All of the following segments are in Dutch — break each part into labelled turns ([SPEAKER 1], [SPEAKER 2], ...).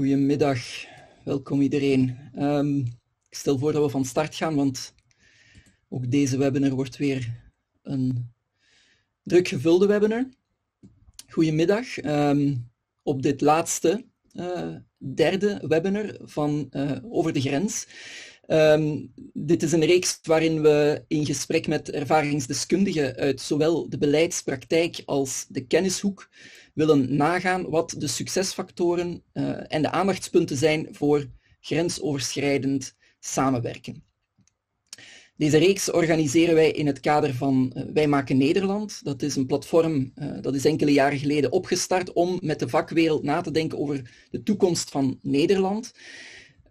[SPEAKER 1] Goedemiddag, welkom iedereen. Ehm, ik stel voor dat we van start gaan, want ook deze webinar wordt weer een druk gevulde webinar. Goedemiddag. Um, op dit laatste, uh, derde webinar van uh, Over de Grens. Um, dit is een reeks waarin we in gesprek met ervaringsdeskundigen uit zowel de beleidspraktijk als de kennishoek willen nagaan wat de succesfactoren uh, en de aandachtspunten zijn voor grensoverschrijdend samenwerken. Deze reeks organiseren wij in het kader van uh, Wij Maken Nederland. Dat is een platform uh, dat is enkele jaren geleden opgestart om met de vakwereld na te denken over de toekomst van Nederland.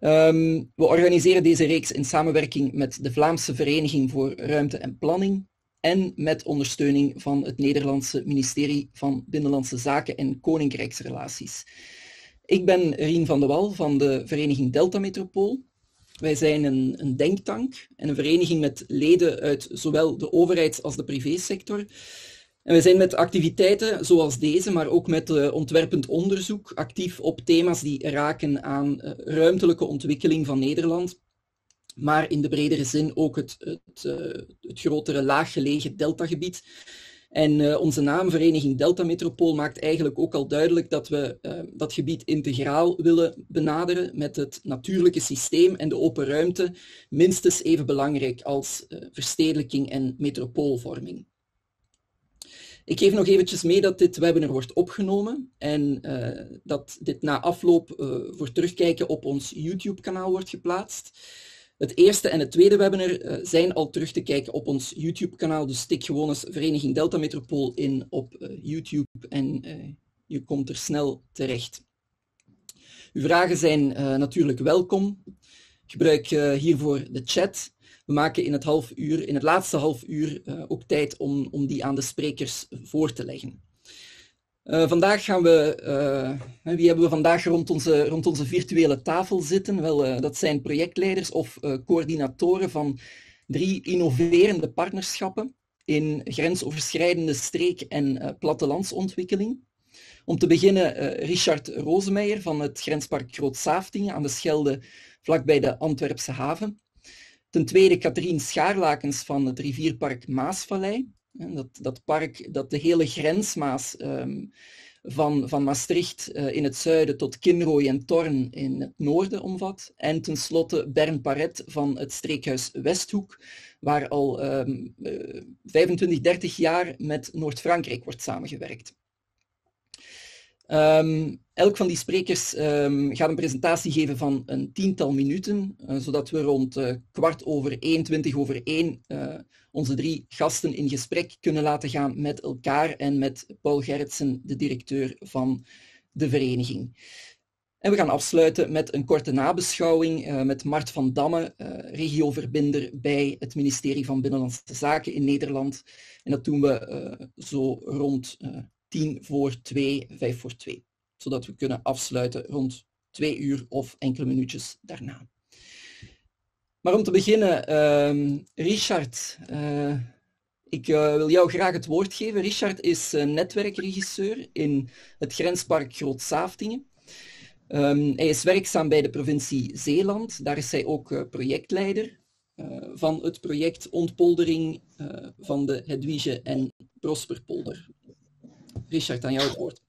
[SPEAKER 1] Um, we organiseren deze reeks in samenwerking met de Vlaamse Vereniging voor Ruimte en Planning, en met ondersteuning van het Nederlandse ministerie van Binnenlandse Zaken en Koninkrijksrelaties. Ik ben Rien van de Wal van de vereniging Delta Metropool. Wij zijn een, een denktank en een vereniging met leden uit zowel de overheids- als de privésector. En wij zijn met activiteiten zoals deze, maar ook met uh, ontwerpend onderzoek actief op thema's die raken aan uh, ruimtelijke ontwikkeling van Nederland, maar in de bredere zin ook het, het, uh, het grotere laaggelegen deltagebied. En onze naam, Vereniging Delta Metropool, maakt eigenlijk ook al duidelijk dat we dat gebied integraal willen benaderen met het natuurlijke systeem en de open ruimte minstens even belangrijk als verstedelijking en metropoolvorming. Ik geef nog eventjes mee dat dit webinar wordt opgenomen en dat dit na afloop voor terugkijken op ons YouTube-kanaal wordt geplaatst. Het eerste en het tweede webinar uh, zijn al terug te kijken op ons YouTube-kanaal. Dus stik gewoon eens Vereniging Delta Metropool in op YouTube en je komt er snel terecht. Uw vragen zijn natuurlijk welkom. Gebruik hiervoor de chat. We maken in het, half uur, in het laatste half uur ook tijd om, om die aan de sprekers voor te leggen. Uh, vandaag gaan we, uh, wie hebben we vandaag rond onze, rond onze virtuele tafel zitten? Wel, dat zijn projectleiders of coördinatoren van drie innoverende partnerschappen in grensoverschrijdende streek- en plattelandsontwikkeling. Om te beginnen Richard Rosemeijer van het grenspark Groot-Saaftingen aan de Schelde, vlakbij de Antwerpse haven. Ten tweede Katrien Schaarlakens van het rivierpark Maasvallei. Dat, dat park dat de hele grensmaas um, van, van Maastricht uh, in het zuiden tot Kinrooi en Torn in het noorden omvat. En tenslotte Bern Paret van het streekhuis Westhoek, waar al um, uh, 25, 30 jaar met Noord-Frankrijk wordt samengewerkt. Um, elk van die sprekers um, gaat een presentatie geven van een tiental minuten, uh, zodat we rond uh, kwart over één, twintig over één, uh, onze drie gasten in gesprek kunnen laten gaan met elkaar en met Paul Gerritsen, de directeur van de vereniging. En we gaan afsluiten met een korte nabeschouwing met Mart van Damme, regioverbinder bij het ministerie van Binnenlandse Zaken in Nederland. En dat doen we zo rond tien voor twee, vijf voor twee. Zodat we kunnen afsluiten rond twee uur of enkele minuutjes daarna. Maar om te beginnen, uh, Richard, uh, ik uh, wil jou graag het woord geven. Richard is uh, netwerkregisseur in het grenspark Groot-Saaftingen. Um, hij is werkzaam bij de provincie Zeeland. Daar is hij ook projectleider van het project Ontpoldering van de Hedwige en Prosperpolder. Richard, aan jou het woord.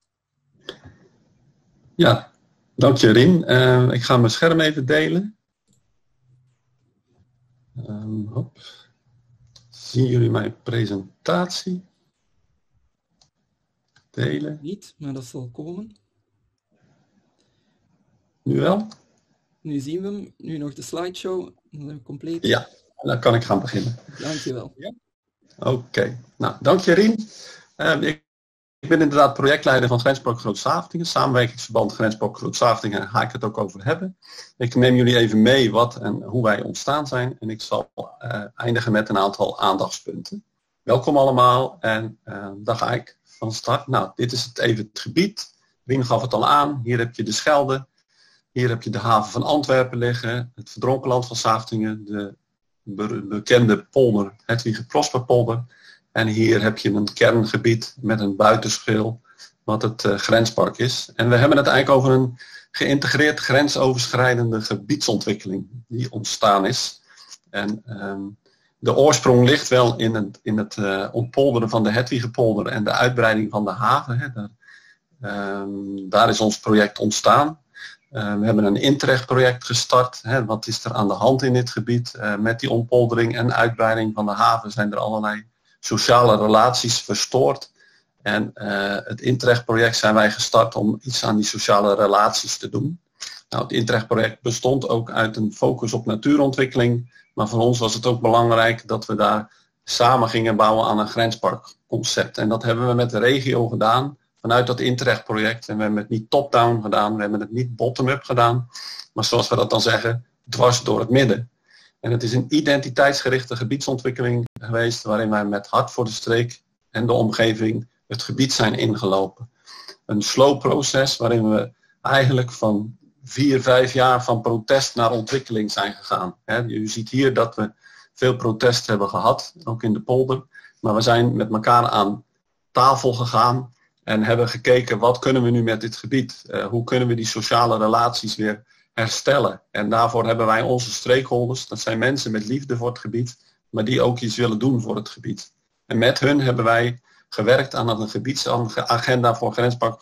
[SPEAKER 2] Ja, dank je Rin. Uh, ik ga mijn scherm even delen. Um, hop. Zien jullie mijn presentatie? Delen.
[SPEAKER 1] Niet, maar dat zal komen.
[SPEAKER 2] Nu wel?
[SPEAKER 1] Nu zien we hem. Nu nog de slideshow. Dan zijn we compleet.
[SPEAKER 2] Ja, dan kan ik gaan beginnen.
[SPEAKER 1] Dankjewel.
[SPEAKER 2] Ja? Oké. Okay. Nou, dank je Rien. Uh, ik ik ben inderdaad projectleider van Grenspark Groot-Saftingen. Samenwerkingsverband Grenspark Groot-Saftingen, daar ga ik het ook over hebben. Ik neem jullie even mee wat en hoe wij ontstaan zijn. En ik zal uh, eindigen met een aantal aandachtspunten. Welkom allemaal en uh, daar ga ik van start. Nou, dit is het even het gebied. Rien gaf het al aan. Hier heb je de Schelde. Hier heb je de haven van Antwerpen liggen. Het verdronken land van Saftingen. De be bekende polder, Hedwige Prosperpolder. En hier heb je een kerngebied met een buitenschil, wat het uh, grenspark is. En we hebben het eigenlijk over een geïntegreerd grensoverschrijdende gebiedsontwikkeling die ontstaan is. En ehm, de oorsprong ligt wel in het, in het uh, ontpolderen van de Hedwigepolder en de uitbreiding van de haven. Hè. Daar, ehm, daar, is ons project ontstaan. Uh, we hebben een Interreg-project gestart. Hè. Wat is er aan de hand in dit gebied? Met die ontpoldering en uitbreiding van de haven zijn er allerlei sociale relaties verstoord. En het Interreg-project zijn wij gestart om iets aan die sociale relaties te doen. Nou, het Interreg-project bestond ook uit een focus op natuurontwikkeling maar voor ons was het ook belangrijk dat we daar samen gingen bouwen aan een grensparkconcept. En dat hebben we met de regio gedaan vanuit dat Interreg-project. En we hebben het niet top-down gedaan, we hebben het niet bottom-up gedaan. Maar zoals we dat dan zeggen, dwars door het midden. En het is een identiteitsgerichte gebiedsontwikkeling geweest waarin wij met hart voor de streek en de omgeving het gebied zijn ingelopen. Een slow proces waarin we eigenlijk van vier, vijf jaar van protest naar ontwikkeling zijn gegaan. U ziet hier dat we veel protest hebben gehad, ook in de polder. Maar we zijn met elkaar aan tafel gegaan en hebben gekeken wat kunnen we nu met dit gebied? Uh, hoe kunnen we die sociale relaties weer herstellen? En daarvoor hebben wij onze stakeholders, dat zijn mensen met liefde voor het gebied, maar die ook iets willen doen voor het gebied. En met hun hebben wij gewerkt aan een gebiedsagenda voor Grenspark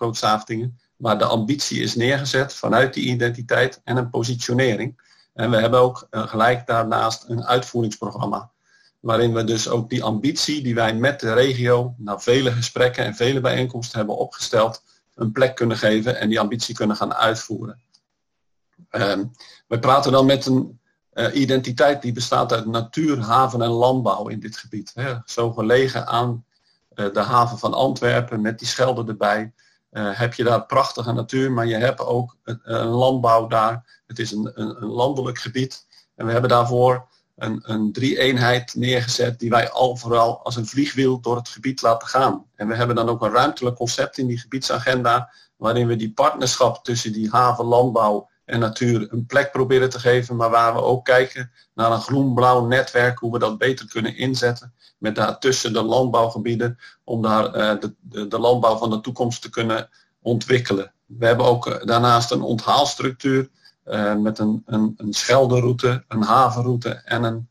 [SPEAKER 2] waar de ambitie is neergezet vanuit die identiteit en een positionering. En we hebben ook eh, gelijk daarnaast een uitvoeringsprogramma. Waarin we dus ook die ambitie die wij met de regio na vele gesprekken en vele bijeenkomsten hebben opgesteld, een plek kunnen geven en die ambitie kunnen gaan uitvoeren. Uh, we praten dan met een uh, identiteit die bestaat uit natuur, haven en landbouw in dit gebied. Hè. Zo gelegen aan uh, de haven van Antwerpen met die schelden erbij. Uh, heb je daar prachtige natuur, maar je hebt ook een, landbouw daar. Het is een, een, een, landelijk gebied. En we hebben daarvoor een, een drie-eenheid neergezet die wij al vooral als een vliegwiel door het gebied laten gaan. En we hebben dan ook een ruimtelijk concept in die gebiedsagenda, waarin we die partnerschap tussen die haven, landbouw en natuur een plek proberen te geven, maar waar we ook kijken naar een groen-blauw netwerk, hoe we dat beter kunnen inzetten, met daartussen de landbouwgebieden, om daar uh, de, de, landbouw van de toekomst te kunnen ontwikkelen. We hebben ook uh, daarnaast een onthaalstructuur uh, met een, een, een scheldenroute, een havenroute en een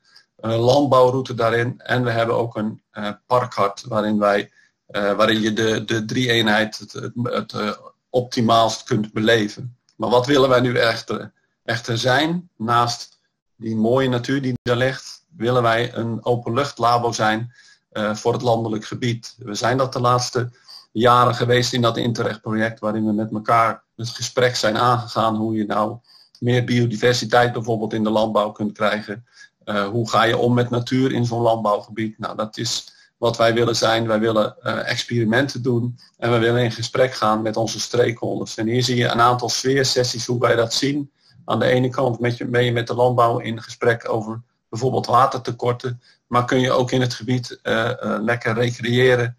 [SPEAKER 2] landbouwroute daarin. En we hebben ook een parkhart waarin, wij, waarin je de, de drie-eenheid het, het optimaalst kunt beleven. Maar wat willen wij nu echter, echter zijn? Naast die mooie natuur die daar ligt, willen wij een openluchtlabo zijn uh, voor het landelijk gebied. We zijn dat de laatste jaren geweest in dat Interreg-project, waarin we met elkaar het gesprek zijn aangegaan hoe je nou meer biodiversiteit bijvoorbeeld in de landbouw kunt krijgen. Uh, hoe ga je om met natuur in zo'n landbouwgebied? Nou, dat is wat wij willen zijn. Wij willen uh, experimenten doen en we willen in gesprek gaan met onze stakeholders. En hier zie je een aantal sfeersessies hoe wij dat zien. Aan de ene kant met je, ben je met de landbouw in gesprek over bijvoorbeeld watertekorten, maar kun je ook in het gebied uh, uh, lekker recreëren,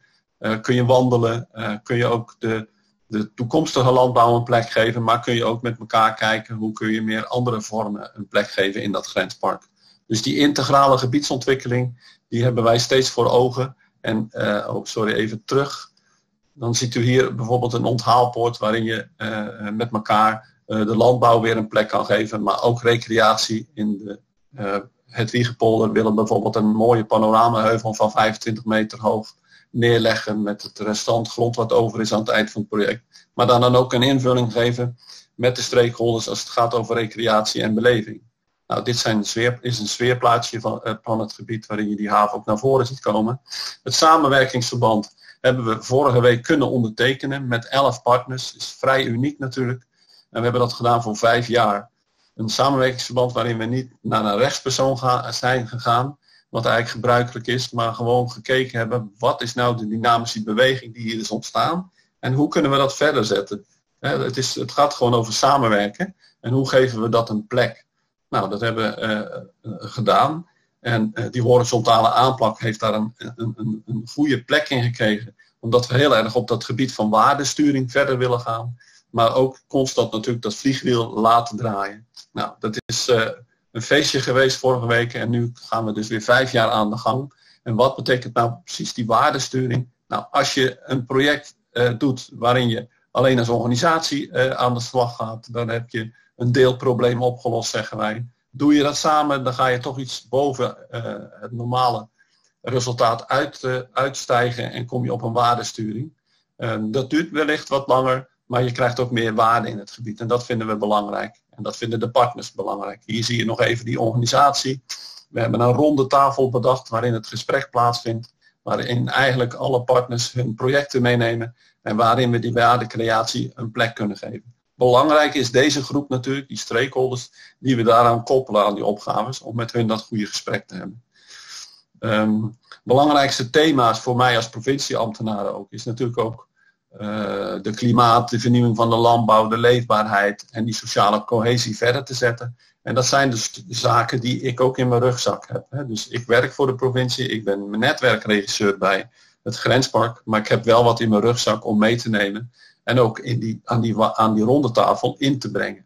[SPEAKER 2] kun je wandelen, kun je ook de, de toekomstige landbouw een plek geven, maar kun je ook met elkaar kijken hoe kun je meer andere vormen een plek geven in dat grenspark. Dus die integrale gebiedsontwikkeling, die hebben wij steeds voor ogen. En, uh, oh, sorry, even terug. Dan ziet u hier bijvoorbeeld een onthaalpoort waarin je uh, met elkaar uh, de landbouw weer een plek kan geven, maar ook recreatie in de het Wiegepolder willen bijvoorbeeld een mooie panoramaheuvel van 25 meter hoog neerleggen met het restant grond wat over is aan het eind van het project. Maar dan, dan ook een invulling geven met de streekholders als het gaat over recreatie en beleving. Nou, dit zijn is een sfeerplaatsje van, uh, van het gebied waarin je die haven ook naar voren ziet komen. Het samenwerkingsverband hebben we vorige week kunnen ondertekenen met elf partners. is vrij uniek natuurlijk. En we hebben dat gedaan voor vijf jaar. Een samenwerkingsverband waarin we niet naar een rechtspersoon gaan, zijn gegaan, wat eigenlijk gebruikelijk is, maar gewoon gekeken hebben wat is nou de dynamische beweging die hier is ontstaan en hoe kunnen we dat verder zetten. Het, is, het gaat gewoon over samenwerken en hoe geven we dat een plek. Nou, dat hebben we uh, gedaan. En uh, die horizontale aanplak heeft daar een, een, een, goede plek in gekregen. Omdat we heel erg op dat gebied van waardesturing verder willen gaan. Maar ook constant natuurlijk dat vliegwiel laten draaien. Nou, dat is een feestje geweest vorige week. En nu gaan we dus weer vijf jaar aan de gang. En wat betekent nou precies die waardesturing? Nou, als je een project doet waarin je alleen als organisatie aan de slag gaat, dan heb je een deelprobleem opgelost, zeggen wij. Doe je dat samen, dan ga je toch iets boven het normale resultaat uit, uitstijgen en kom je op een waardesturing. dat duurt wellicht wat langer, maar je krijgt ook meer waarde in het gebied. En dat vinden we belangrijk. En dat vinden de partners belangrijk. Hier zie je nog even die organisatie. We hebben een ronde tafel bedacht waarin het gesprek plaatsvindt. Waarin eigenlijk alle partners hun projecten meenemen. En waarin we die waardecreatie een plek kunnen geven. Belangrijk is deze groep natuurlijk, die stakeholders, die we daaraan koppelen aan die opgaves. Om met hun dat goede gesprek te hebben. Um, belangrijkste thema's voor mij als provincieambtenaren ook is natuurlijk ook uh, de klimaat, de vernieuwing van de landbouw, de leefbaarheid en die sociale cohesie verder te zetten. En dat zijn dus zaken die ik ook in mijn rugzak heb. Hè. Dus ik werk voor de provincie, ik ben netwerkregisseur bij het grenspark, maar ik heb wel wat in mijn rugzak om mee te nemen en ook in die, aan, die, aan die ronde tafel in te brengen.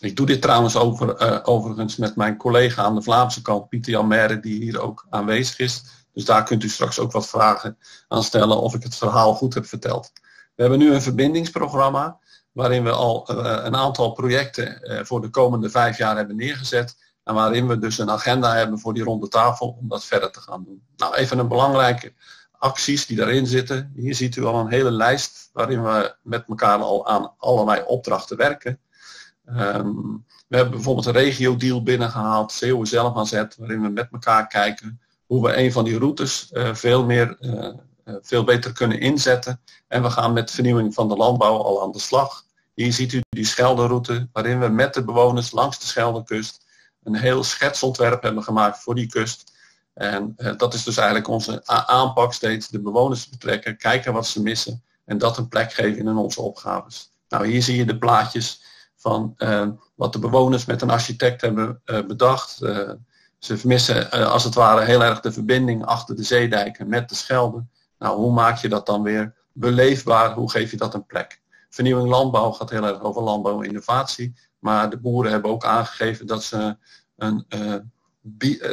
[SPEAKER 2] Ik doe dit trouwens over, uh, overigens met mijn collega aan de Vlaamse kant, Pieter Jan Merre, die hier ook aanwezig is. Dus daar kunt u straks ook wat vragen aan stellen of ik het verhaal goed heb verteld. We hebben nu een verbindingsprogramma waarin we al uh, een aantal projecten uh, voor de komende vijf jaar hebben neergezet. En waarin we dus een agenda hebben voor die ronde tafel om dat verder te gaan doen. Nou, even een belangrijke acties die daarin zitten. Hier ziet u al een hele lijst waarin we met elkaar al aan allerlei opdrachten werken. Um, we hebben bijvoorbeeld een regio-deal binnengehaald, CEO zelf aan zet, waarin we met elkaar kijken hoe we een van die routes uh, veel, meer, uh, veel beter kunnen inzetten. En we gaan met vernieuwing van de landbouw al aan de slag. Hier ziet u die Schelderoute, waarin we met de bewoners langs de Scheldekust een heel schetsontwerp hebben gemaakt voor die kust. En uh, dat is dus eigenlijk onze aanpak steeds, de bewoners betrekken, kijken wat ze missen en dat een plek geven in onze opgaves. Nou, hier zie je de plaatjes van uh, wat de bewoners met een architect hebben uh, bedacht. Ze vermissen als het ware heel erg de verbinding achter de zeedijken met de Schelde. Nou, hoe maak je dat dan weer beleefbaar? Hoe geef je dat een plek? Vernieuwing landbouw gaat heel erg over landbouw en innovatie. Maar de boeren hebben ook aangegeven dat ze een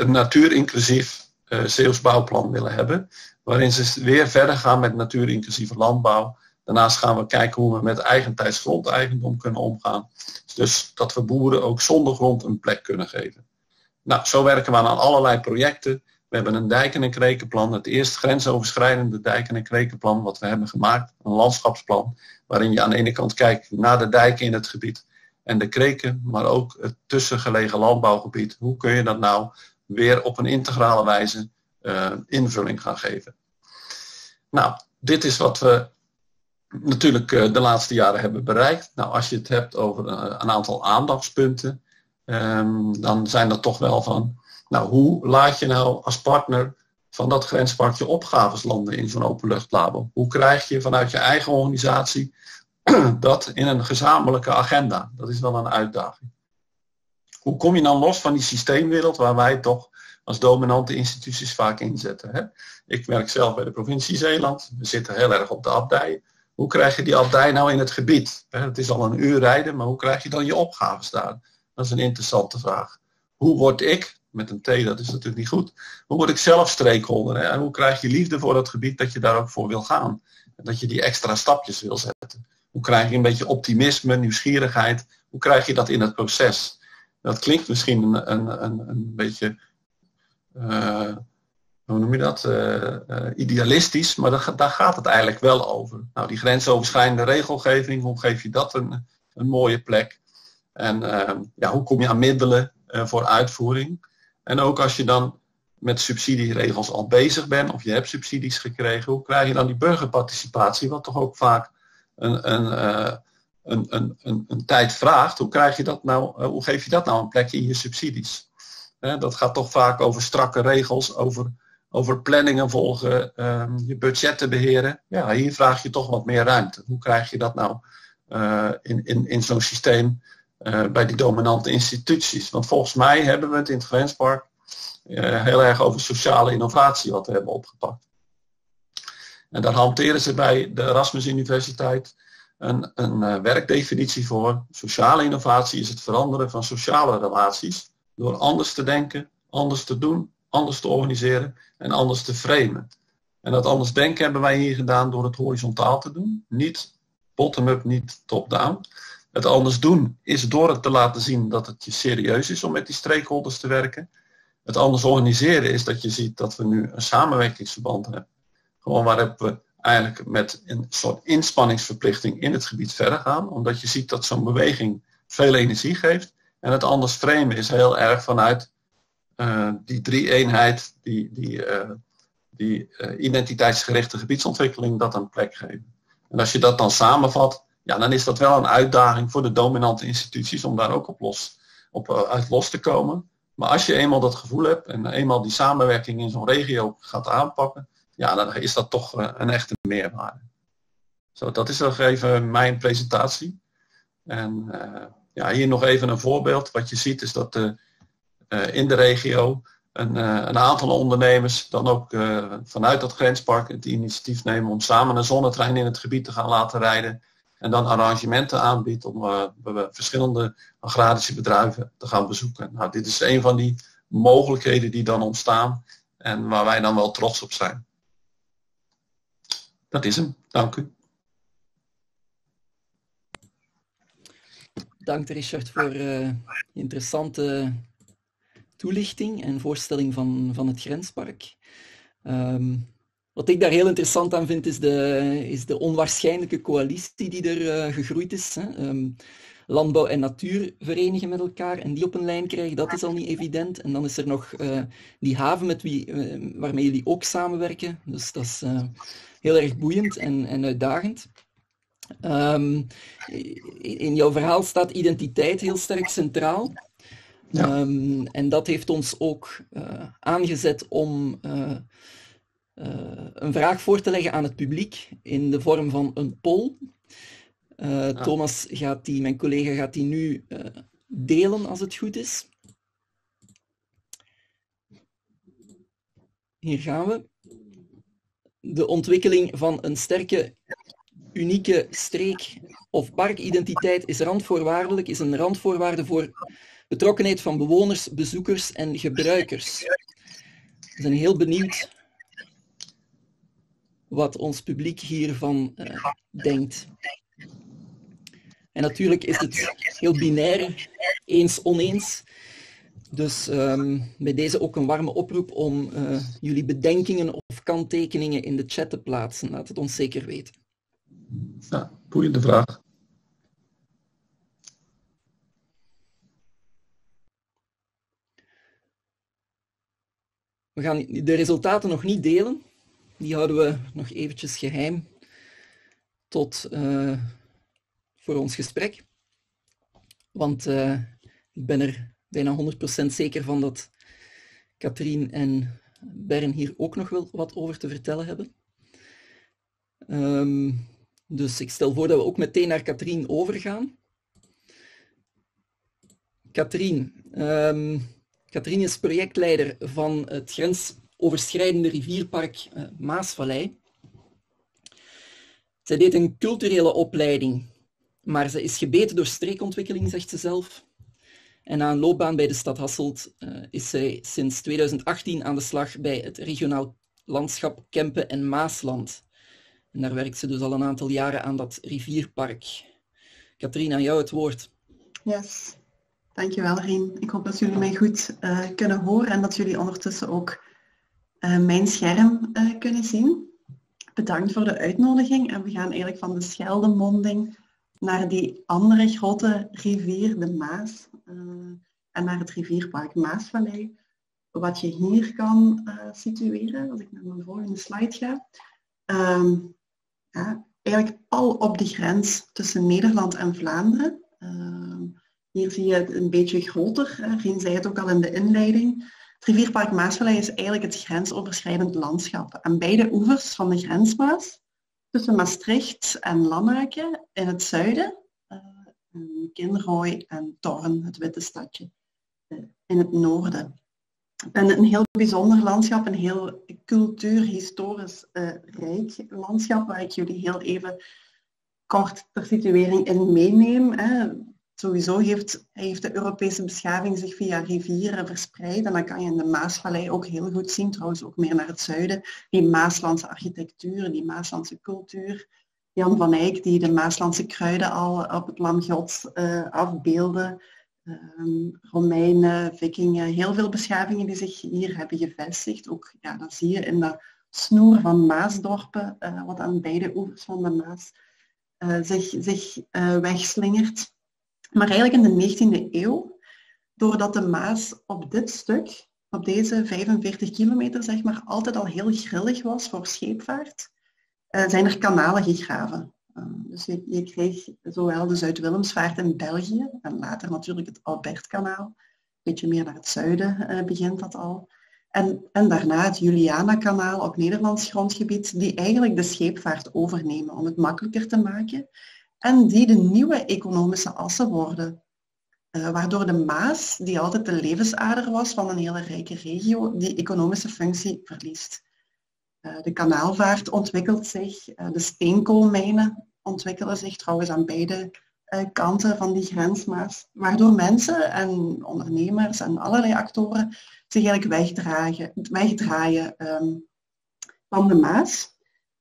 [SPEAKER 2] natuurinclusief uh, Zeeuws bouwplan willen hebben. Waarin ze weer verder gaan met natuurinclusieve landbouw. Daarnaast gaan we kijken hoe we met eigentijds grondeigendom kunnen omgaan. Dus dat we boeren ook zonder grond een plek kunnen geven. Nou, zo werken we aan allerlei projecten. We hebben een dijken- en krekenplan, het eerste grensoverschrijdende dijken- en krekenplan wat we hebben gemaakt. Een landschapsplan, waarin je aan de ene kant kijkt naar de dijken in het gebied en de kreken, maar ook het tussengelegen landbouwgebied. Hoe kun je dat nou weer op een integrale wijze uh, invulling gaan geven? Nou, dit is wat we natuurlijk uh, de laatste jaren hebben bereikt. Nou, als je het hebt over uh, een aantal aandachtspunten, um, dan zijn dat toch wel van, nou, hoe laat je nou als partner van dat grensparkje opgaves landen in zo'n openluchtlabel? Hoe krijg je vanuit je eigen organisatie dat in een gezamenlijke agenda? Dat is wel een uitdaging. Hoe kom je dan los van die systeemwereld waar wij toch als dominante instituties vaak inzetten? Hè? Ik werk zelf bij de provincie Zeeland. We zitten heel erg op de abdij. Hoe krijg je die abdij nou in het gebied? Het is al een uur rijden, maar hoe krijg je dan je opgaves daar? Dat is een interessante vraag. Hoe word ik, met een T dat is natuurlijk niet goed, hoe word ik zelf stakeholder? Hè? En hoe krijg je liefde voor dat gebied dat je daar ook voor wil gaan? En dat je die extra stapjes wil zetten. Hoe krijg je een beetje optimisme, nieuwsgierigheid? Hoe krijg je dat in het proces? Dat klinkt misschien een, een, een, een beetje, uh, hoe noem je dat, uh, uh, idealistisch, maar daar, daar, gaat het eigenlijk wel over. Nou, die grensoverschrijdende regelgeving, hoe geef je dat een, een mooie plek? En ja, hoe kom je aan middelen voor uitvoering? En ook als je dan met subsidieregels al bezig bent, of je hebt subsidies gekregen, hoe krijg je dan die burgerparticipatie, wat toch ook vaak een, uh, een, een, een, een, tijd vraagt, hoe, krijg je dat nou, uh, hoe geef je dat nou een plekje in je subsidies? Dat gaat toch vaak over strakke regels, over, over planningen volgen, um, je budgetten beheren. Ja, hier vraag je toch wat meer ruimte. Hoe krijg je dat nou in, in, in zo'n systeem bij die dominante instituties? Want volgens mij hebben we het in het grenspark heel erg over sociale innovatie wat we hebben opgepakt. En daar hanteren ze bij de Erasmus Universiteit een, een uh, werkdefinitie voor. Sociale innovatie is het veranderen van sociale relaties door anders te denken, anders te doen, anders te organiseren en anders te framen. En dat anders denken hebben wij hier gedaan door het horizontaal te doen. Niet bottom-up, niet top-down. Het anders doen is door het te laten zien dat het je serieus is om met die stakeholders te werken. Het anders organiseren is dat je ziet dat we nu een samenwerkingsverband hebben. Gewoon waarop we eigenlijk met een soort inspanningsverplichting in het gebied verder gaan. Omdat je ziet dat zo'n beweging veel energie geeft. En het anders framen is heel erg vanuit uh, die drie-eenheid, die, die, uh, die uh, identiteitsgerichte gebiedsontwikkeling, dat een plek geven. En als je dat dan samenvat, ja, dan is dat wel een uitdaging voor de dominante instituties om daar ook op los, op, uit los te komen. Maar als je eenmaal dat gevoel hebt en eenmaal die samenwerking in zo'n regio gaat aanpakken, ja, dan is dat toch een echte meerwaarde. Zo, dat is nog even mijn presentatie. En ja, hier nog even een voorbeeld. Wat je ziet is dat uh, in de regio een, een, aantal ondernemers dan ook vanuit dat grenspark het initiatief nemen om samen een zonnetrein in het gebied te gaan laten rijden. En dan arrangementen aanbiedt om verschillende agrarische bedrijven te gaan bezoeken. Nou, dit is een van die mogelijkheden die dan ontstaan en waar wij dan wel trots op zijn. Dat is hem. Dank u.
[SPEAKER 1] Dank Richard voor uh, interessante toelichting en voorstelling van, van het grenspark. Um, wat ik daar heel interessant aan vind, is de, is de onwaarschijnlijke coalitie die er uh, gegroeid is. Hè. Um, landbouw en natuur verenigen met elkaar en die op een lijn krijgen, dat is al niet evident. En dan is er nog uh, die haven met wie, waarmee jullie ook samenwerken. Dus dat is heel erg boeiend en, en uitdagend. Um, in jouw verhaal staat identiteit heel sterk centraal. Ja. Um, en dat heeft ons ook aangezet om een vraag voor te leggen aan het publiek in de vorm van een poll. Ja. Thomas gaat die, mijn collega gaat die nu delen als het goed is. Hier gaan we. De ontwikkeling van een sterke unieke streek- of parkidentiteit is randvoorwaardelijk, is een randvoorwaarde voor betrokkenheid van bewoners, bezoekers en gebruikers. We zijn heel benieuwd wat ons publiek hiervan uh, denkt. En natuurlijk is het heel binair, eens oneens. Dus um, bij deze ook een warme oproep om uh, jullie bedenkingen of kanttekeningen in de chat te plaatsen. Laat het ons zeker weten.
[SPEAKER 2] Ja, boeiende vraag.
[SPEAKER 1] We gaan de resultaten nog niet delen. Die houden we nog eventjes geheim tot uh, voor ons gesprek. Want uh, ik ben er bijna 100% zeker van dat Katrien en Bern hier ook nog wel wat over te vertellen hebben. Um, dus ik stel voor dat we ook meteen naar Katrien overgaan. Katrien. Um, Katrien is projectleider van het grensoverschrijdende rivierpark uh, Maasvallei. Zij deed een culturele opleiding, maar ze is gebeten door streekontwikkeling, zegt ze zelf. En na een loopbaan bij de stad Hasselt uh, is zij sinds 2018 aan de slag bij het regionaal landschap Kempen en Maasland. En daar werkt ze dus al een aantal jaren aan dat rivierpark. Katrien, aan jou het woord.
[SPEAKER 3] Yes, dankjewel Rien. Ik hoop dat jullie mij goed uh, kunnen horen en dat jullie ondertussen ook uh, mijn scherm kunnen zien. Bedankt voor de uitnodiging en we gaan eigenlijk van de Scheldemonding naar die andere grote rivier, de Maas, en naar het rivierpark Maasvallei. Wat je hier kan situeren, als ik naar mijn volgende slide ga. Um, ja, eigenlijk al op de grens tussen Nederland en Vlaanderen. Uh, hier zie je het een beetje groter. Rien zei het ook al in de inleiding. Het rivierpark Maasvallei is eigenlijk het grensoverschrijdend landschap. Aan beide oevers van de grensmaas, tussen Maastricht en Lanaken in het zuiden, uh, Kinrooi en Torn, het witte stadje, uh, in het noorden. En een heel bijzonder landschap, een heel cultuurhistorisch uh, rijk landschap, waar ik jullie heel even kort ter situering in meeneem. Hè. Sowieso heeft, heeft de Europese beschaving zich via rivieren verspreid en dan kan je in de Maasvallei ook heel goed zien, trouwens ook meer naar het zuiden, die Maaslandse architectuur, die Maaslandse cultuur, Jan van Eyck die de Maaslandse kruiden al op het Lamgot uh, afbeelde. Um, Romeinen, Vikingen, heel veel beschavingen die zich hier hebben gevestigd. Ook, ja, dat zie je in dat snoer van Maasdorpen, uh, wat aan beide oevers van de Maas uh, zich, zich wegslingert. Maar eigenlijk in de 19e eeuw, doordat de Maas op dit stuk, op deze 45 kilometer zeg maar, altijd al heel grillig was voor scheepvaart, zijn er kanalen gegraven. Ehm, dus je, kreeg zowel de Zuid-Willemsvaart in België en later natuurlijk het Albertkanaal. Een beetje meer naar het zuiden uh, begint dat al. En, en daarna het Juliana-kanaal op Nederlands grondgebied, die eigenlijk de scheepvaart overnemen om het makkelijker te maken. En die de nieuwe economische assen worden. Uh, waardoor de Maas, die altijd de levensader was van een hele rijke regio, die economische functie verliest. Uh, de kanaalvaart ontwikkelt zich, de steenkoolmijnen ontwikkelen zich trouwens aan beide kanten van die grensmaas, waardoor mensen en ondernemers en allerlei actoren zich eigenlijk wegdragen, wegdraaien um, van de Maas.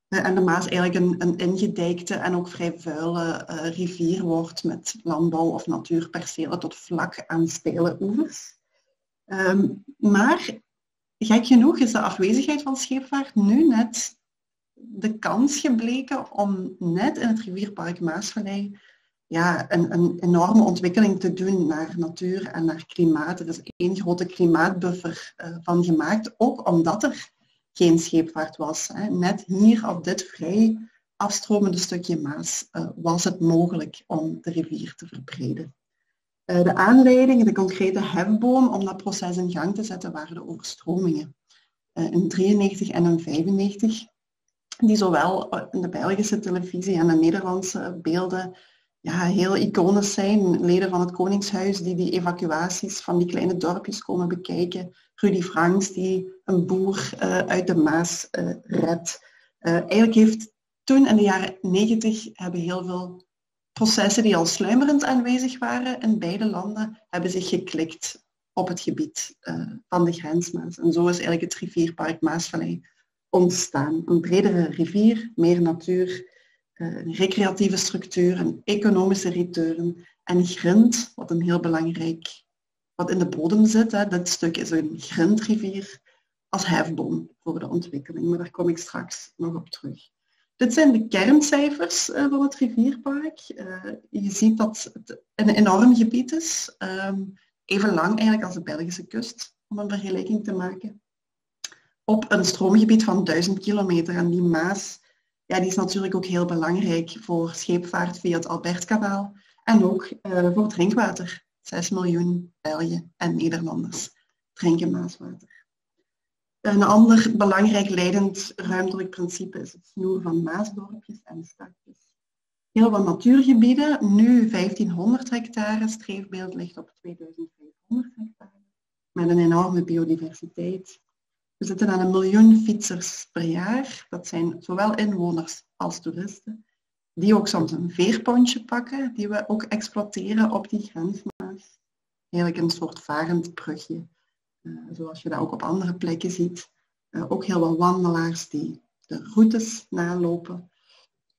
[SPEAKER 3] Uh, en de Maas eigenlijk een, een ingedijkte en ook vrij vuile uh, rivier wordt met landbouw of natuurpercelen tot vlak aan steile oevers. Um, maar gek genoeg is de afwezigheid van scheepvaart nu net de kans gebleken om net in het rivierpark Maasvallei ja, een, een enorme ontwikkeling te doen naar natuur en naar klimaat. Er is één grote klimaatbuffer uh, van gemaakt, ook omdat er geen scheepvaart was. Hè. Net hier op dit vrij afstromende stukje Maas uh, was het mogelijk om de rivier te verbreden. Uh, de aanleiding, de concrete hefboom om dat proces in gang te zetten, waren de overstromingen. in 93 en in 95 die zowel in de Belgische televisie en de Nederlandse beelden ja, heel iconisch zijn. Leden van het Koningshuis die die evacuaties van die kleine dorpjes komen bekijken. Rudy Franks die een boer uh, uit de Maas uh, redt. Uh, eigenlijk heeft toen in de jaren 90 hebben heel veel processen die al sluimerend aanwezig waren in beide landen, hebben zich geklikt op het gebied van de grensmaas. En zo is eigenlijk het rivierpark Maasvallei ontstaan. Een bredere rivier, meer natuur, een eh, recreatieve structuur, een economische return en grind, wat een heel belangrijk, wat in de bodem zit. Hè. Dit stuk is een grindrivier als hefboom voor de ontwikkeling, maar daar kom ik straks nog op terug. Dit zijn de kerncijfers uh, van het rivierpark. Uh, je ziet dat het een enorm gebied is, um, even lang eigenlijk als de Belgische kust, om een vergelijking te maken op een stroomgebied van 1000 kilometer. En die Maas ja, die is natuurlijk ook heel belangrijk voor scheepvaart via het Albertkanaal en ook uh, voor drinkwater. 6 miljoen Belgen en Nederlanders drinken Maaswater. Een ander belangrijk leidend ruimtelijk principe is het snoeren van maasdorpjes en stadjes. Heel wat natuurgebieden, nu 1500 hectare, streefbeeld ligt op 2500 hectare, met een enorme biodiversiteit. We zitten aan een miljoen fietsers per jaar. Dat zijn zowel inwoners als toeristen. Die ook soms een veerpontje pakken, die we ook exploiteren op die grensmaas. Eigenlijk een soort varend brugje, uh, zoals je dat ook op andere plekken ziet. Uh, ook heel wat wandelaars die de routes nalopen.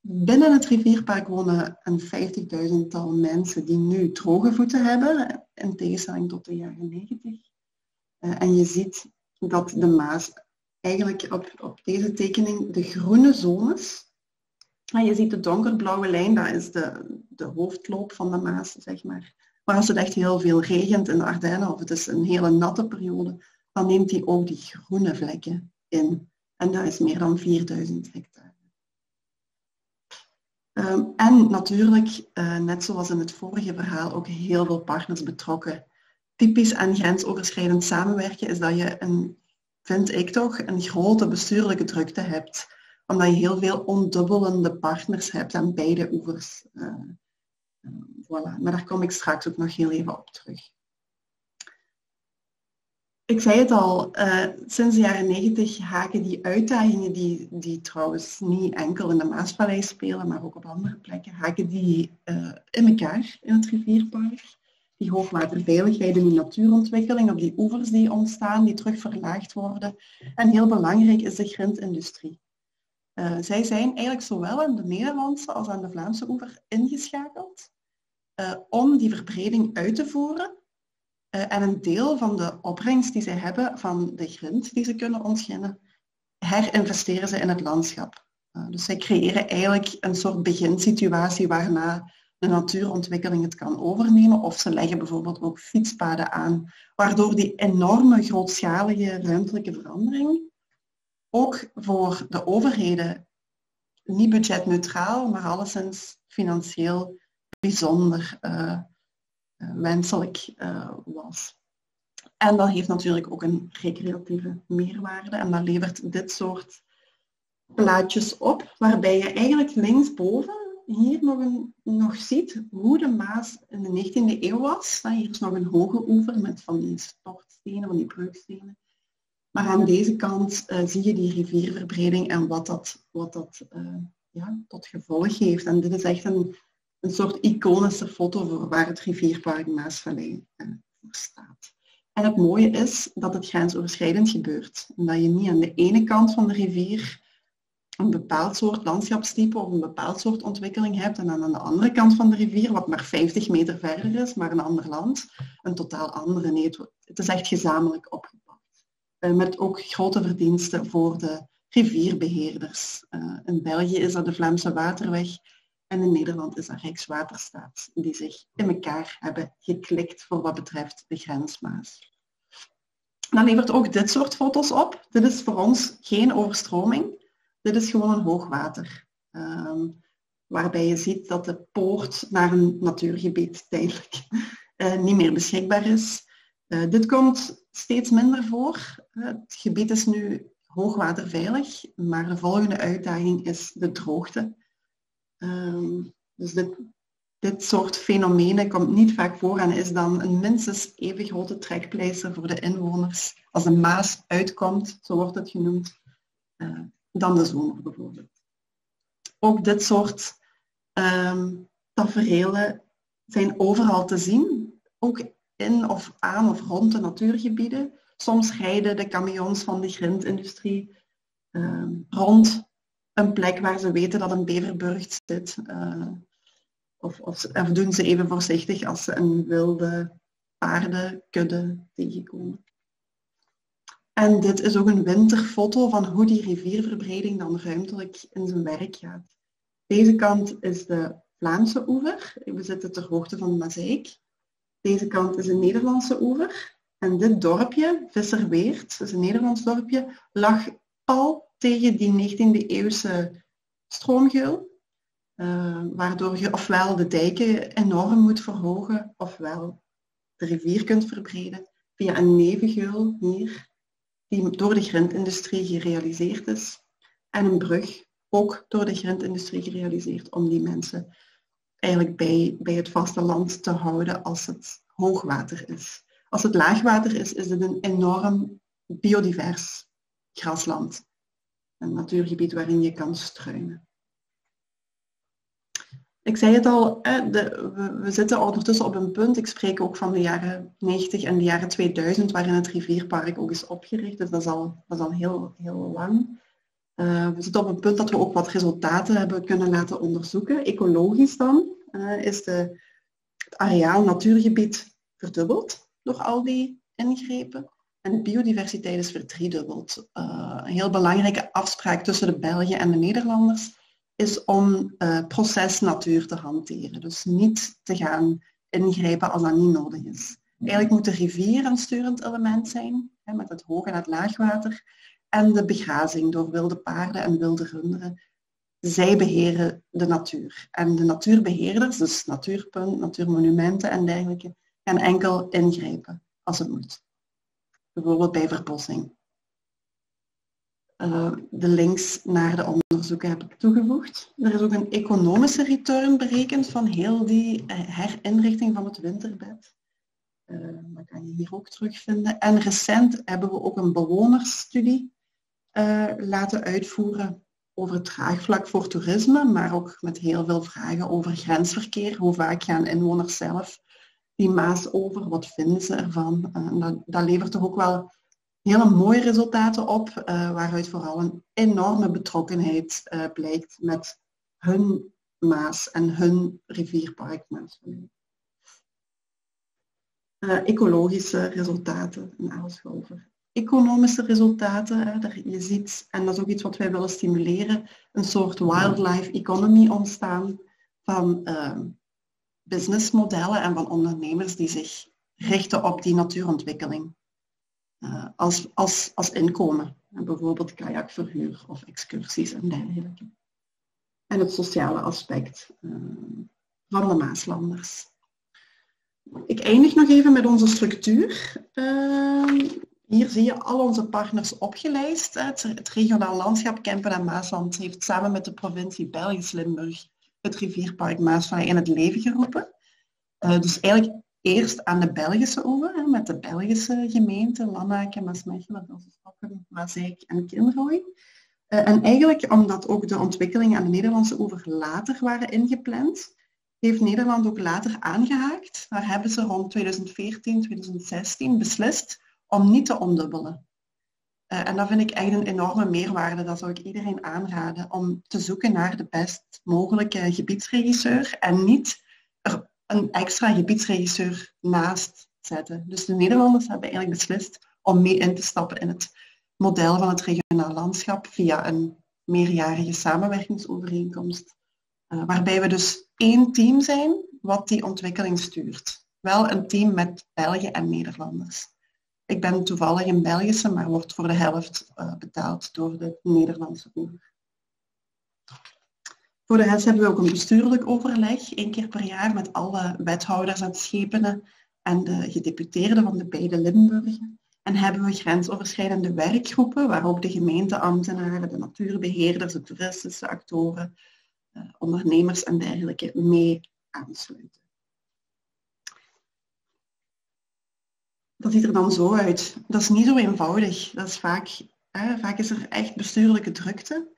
[SPEAKER 3] Binnen het rivierpark wonen een 50.000-tal mensen die nu droge voeten hebben, in tegenstelling tot de jaren 90. Uh, eh, en je ziet dat de Maas eigenlijk op, op deze tekening de groene zones, en je ziet de donkerblauwe lijn, dat is de, de hoofdloop van de Maas, zeg maar. Maar als het echt heel veel regent in de Ardennen of het is een hele natte periode, dan neemt hij ook die groene vlekken in. En dat is meer dan 4000 hectare. Um, en natuurlijk, uh, net zoals in het vorige verhaal, ook heel veel partners betrokken typisch aan grensoverschrijdend samenwerken is dat je een, vind ik toch, een grote bestuurlijke drukte hebt. Omdat je heel veel ondubbelende partners hebt aan beide oevers. Uh, uh, voilà. Maar daar kom ik straks ook nog heel even op terug. Ik zei het al, uh, sinds de jaren negentig haken die uitdagingen, die, die trouwens niet enkel in de Maasvallei spelen, maar ook op andere plekken, haken die in elkaar in het rivierpark die hoogwaterveiligheid en die natuurontwikkeling op die oevers die ontstaan, die terug verlaagd worden. En heel belangrijk is de grindindustrie. Uh, zij zijn eigenlijk zowel aan de Nederlandse als aan de Vlaamse oever ingeschakeld uh, om die verbreding uit te voeren. Uh, en een deel van de opbrengst die zij hebben van de grind die ze kunnen ontginnen, herinvesteren ze in het landschap. dus zij creëren eigenlijk een soort beginsituatie waarna de natuurontwikkeling het kan overnemen. Of ze leggen bijvoorbeeld ook fietspaden aan, waardoor die enorme grootschalige ruimtelijke verandering ook voor de overheden niet budgetneutraal, maar alleszins financieel bijzonder uh, wenselijk uh, was. En dat heeft natuurlijk ook een recreatieve meerwaarde en dat levert dit soort plaatjes op, waarbij je eigenlijk linksboven hier nog, een, nog ziet hoe de Maas in de 19e eeuw was. Hier is nog een hoge oever met van die stortstenen, van die breukstenen. Maar aan deze kant uh, zie je die rivierverbreding en wat dat, wat dat uh, ja, tot gevolg heeft. En dit is echt een, een soort iconische foto voor waar het rivierpark Maasvallei uh, voor staat. En het mooie is dat het grensoverschrijdend gebeurt. Dat je niet aan de ene kant van de rivier een bepaald soort landschapstype of een bepaald soort ontwikkeling hebt en dan aan de andere kant van de rivier, wat maar 50 meter verder is, maar een ander land, een totaal andere. Nee, het, is echt gezamenlijk opgepakt. Uh, met ook grote verdiensten voor de rivierbeheerders. Uh, in België is dat de Vlaamse Waterweg en in Nederland is dat Rijkswaterstaat, die zich in elkaar hebben geklikt voor wat betreft de grensmaas. Dan levert ook dit soort foto's op. Dit is voor ons geen overstroming. Dit is gewoon een hoogwater. Um, waarbij je ziet dat de poort naar een natuurgebied tijdelijk uh, niet meer beschikbaar is. Uh, dit komt steeds minder voor. Uh, het gebied is nu hoogwaterveilig, maar de volgende uitdaging is de droogte. Um, dus dit, dit soort fenomenen komt niet vaak voor en is dan een minstens even grote trekpleister voor de inwoners. Als de Maas uitkomt, zo wordt het genoemd, dan de zomer bijvoorbeeld. Ook dit soort um, tafereelen zijn overal te zien, ook in of aan of rond de natuurgebieden. Soms rijden de camions van de grindindustrie um, rond een plek waar ze weten dat een beverburg zit. Uh, of, of, of, doen ze even voorzichtig als ze een wilde paardenkudde tegenkomen. En dit is ook een winterfoto van hoe die rivierverbreding dan ruimtelijk in zijn werk gaat. Deze kant is de Vlaamse oever. We zitten ter hoogte van de Mazeik. Deze kant is een Nederlandse oever. En dit dorpje, Visserweert, dus een Nederlands dorpje, lag al tegen die 19e eeuwse stroomgeul. Uh, waardoor je ofwel de dijken enorm moet verhogen, ofwel de rivier kunt verbreden via een nevengeul hier die door de grindindustrie gerealiseerd is. En een brug, ook door de grindindustrie gerealiseerd, om die mensen eigenlijk bij, bij het vasteland te houden als het hoogwater is. Als het laagwater is, is het een enorm biodivers grasland. Een natuurgebied waarin je kan struinen. Ik zei het al, we, zitten ondertussen op een punt, ik spreek ook van de jaren 90 en de jaren 2000, waarin het rivierpark ook is opgericht. Dus dat is al, dat is al heel, heel lang. Uh, we zitten op een punt dat we ook wat resultaten hebben kunnen laten onderzoeken. Ecologisch dan uh, is de, het areaal natuurgebied verdubbeld door al die ingrepen. En de biodiversiteit is verdriedubbeld. Uh, een heel belangrijke afspraak tussen de Belgen en de Nederlanders is om uh, procesnatuur te hanteren. Dus niet te gaan ingrijpen als dat niet nodig is. Eigenlijk moet de rivier een sturend element zijn, hè, met het hoog en het laagwater. En de begrazing door wilde paarden en wilde runderen. Zij beheren de natuur. En de natuurbeheerders, dus natuurpunt, natuurmonumenten en dergelijke, gaan enkel ingrijpen als het moet. Bijvoorbeeld bij verbossing. Eh, de links naar de onderzoeken heb ik toegevoegd. Er is ook een economische return berekend van heel die uh, herinrichting van het winterbed. Uh, dat kan je hier ook terugvinden. En recent hebben we ook een bewonersstudie laten uitvoeren over het draagvlak voor toerisme, maar ook met heel veel vragen over grensverkeer. Hoe vaak gaan inwoners zelf die Maas over? Wat vinden ze ervan? dat, dat levert toch ook wel hele mooie resultaten op, waaruit vooral een enorme betrokkenheid blijkt met hun Maas en hun rivierpark Maasvallei. ecologische resultaten en alles over economische resultaten. Hè. Je ziet, en dat is ook iets wat wij willen stimuleren, een soort wildlife economy ontstaan van uh, businessmodellen en van ondernemers die zich richten op die natuurontwikkeling uh, als, als, als inkomen. En bijvoorbeeld kajakverhuur of excursies en dergelijke. En het sociale aspect uh, van de Maaslanders. Ik eindig nog even met onze structuur. Uh, hier zie je al onze partners opgelijst. Het, regionaal landschap Kempen en Maasland heeft samen met de provincie Belgisch-Limburg het rivierpark Maasvallei in het leven geroepen. Uh, dus eigenlijk eerst aan de Belgische oever, met de Belgische gemeenten, Lannaken, Maasmechelen, Stokken, Maasijk en Kinrooi. Uh, en eigenlijk omdat ook de ontwikkelingen aan de Nederlandse oever later waren ingepland, heeft Nederland ook later aangehaakt. Daar hebben ze rond 2014, 2016 beslist om niet te omdubbelen. Uh, en dat vind ik echt een enorme meerwaarde. Dat zou ik iedereen aanraden om te zoeken naar de best mogelijke gebiedsregisseur en niet er een extra gebiedsregisseur naast zetten. Dus de Nederlanders hebben eigenlijk beslist om mee in te stappen in het model van het regionaal landschap via een meerjarige samenwerkingsovereenkomst. Uh, waarbij we dus één team zijn wat die ontwikkeling stuurt. Wel een team met België en Nederlanders. Ik ben toevallig een Belgische, maar wordt voor de helft uh, betaald door de Nederlandse boer. Voor de rest hebben we ook een bestuurlijk overleg, één keer per jaar, met alle wethouders en schepenen en de gedeputeerden van de beide Limburgen. En hebben we grensoverschrijdende werkgroepen, waar ook de gemeenteambtenaren, de natuurbeheerders, de toeristische actoren, uh, ondernemers en dergelijke mee aansluiten. dat ziet er dan zo uit. Dat is niet zo eenvoudig. Dat is vaak, hè, vaak is er echt bestuurlijke drukte.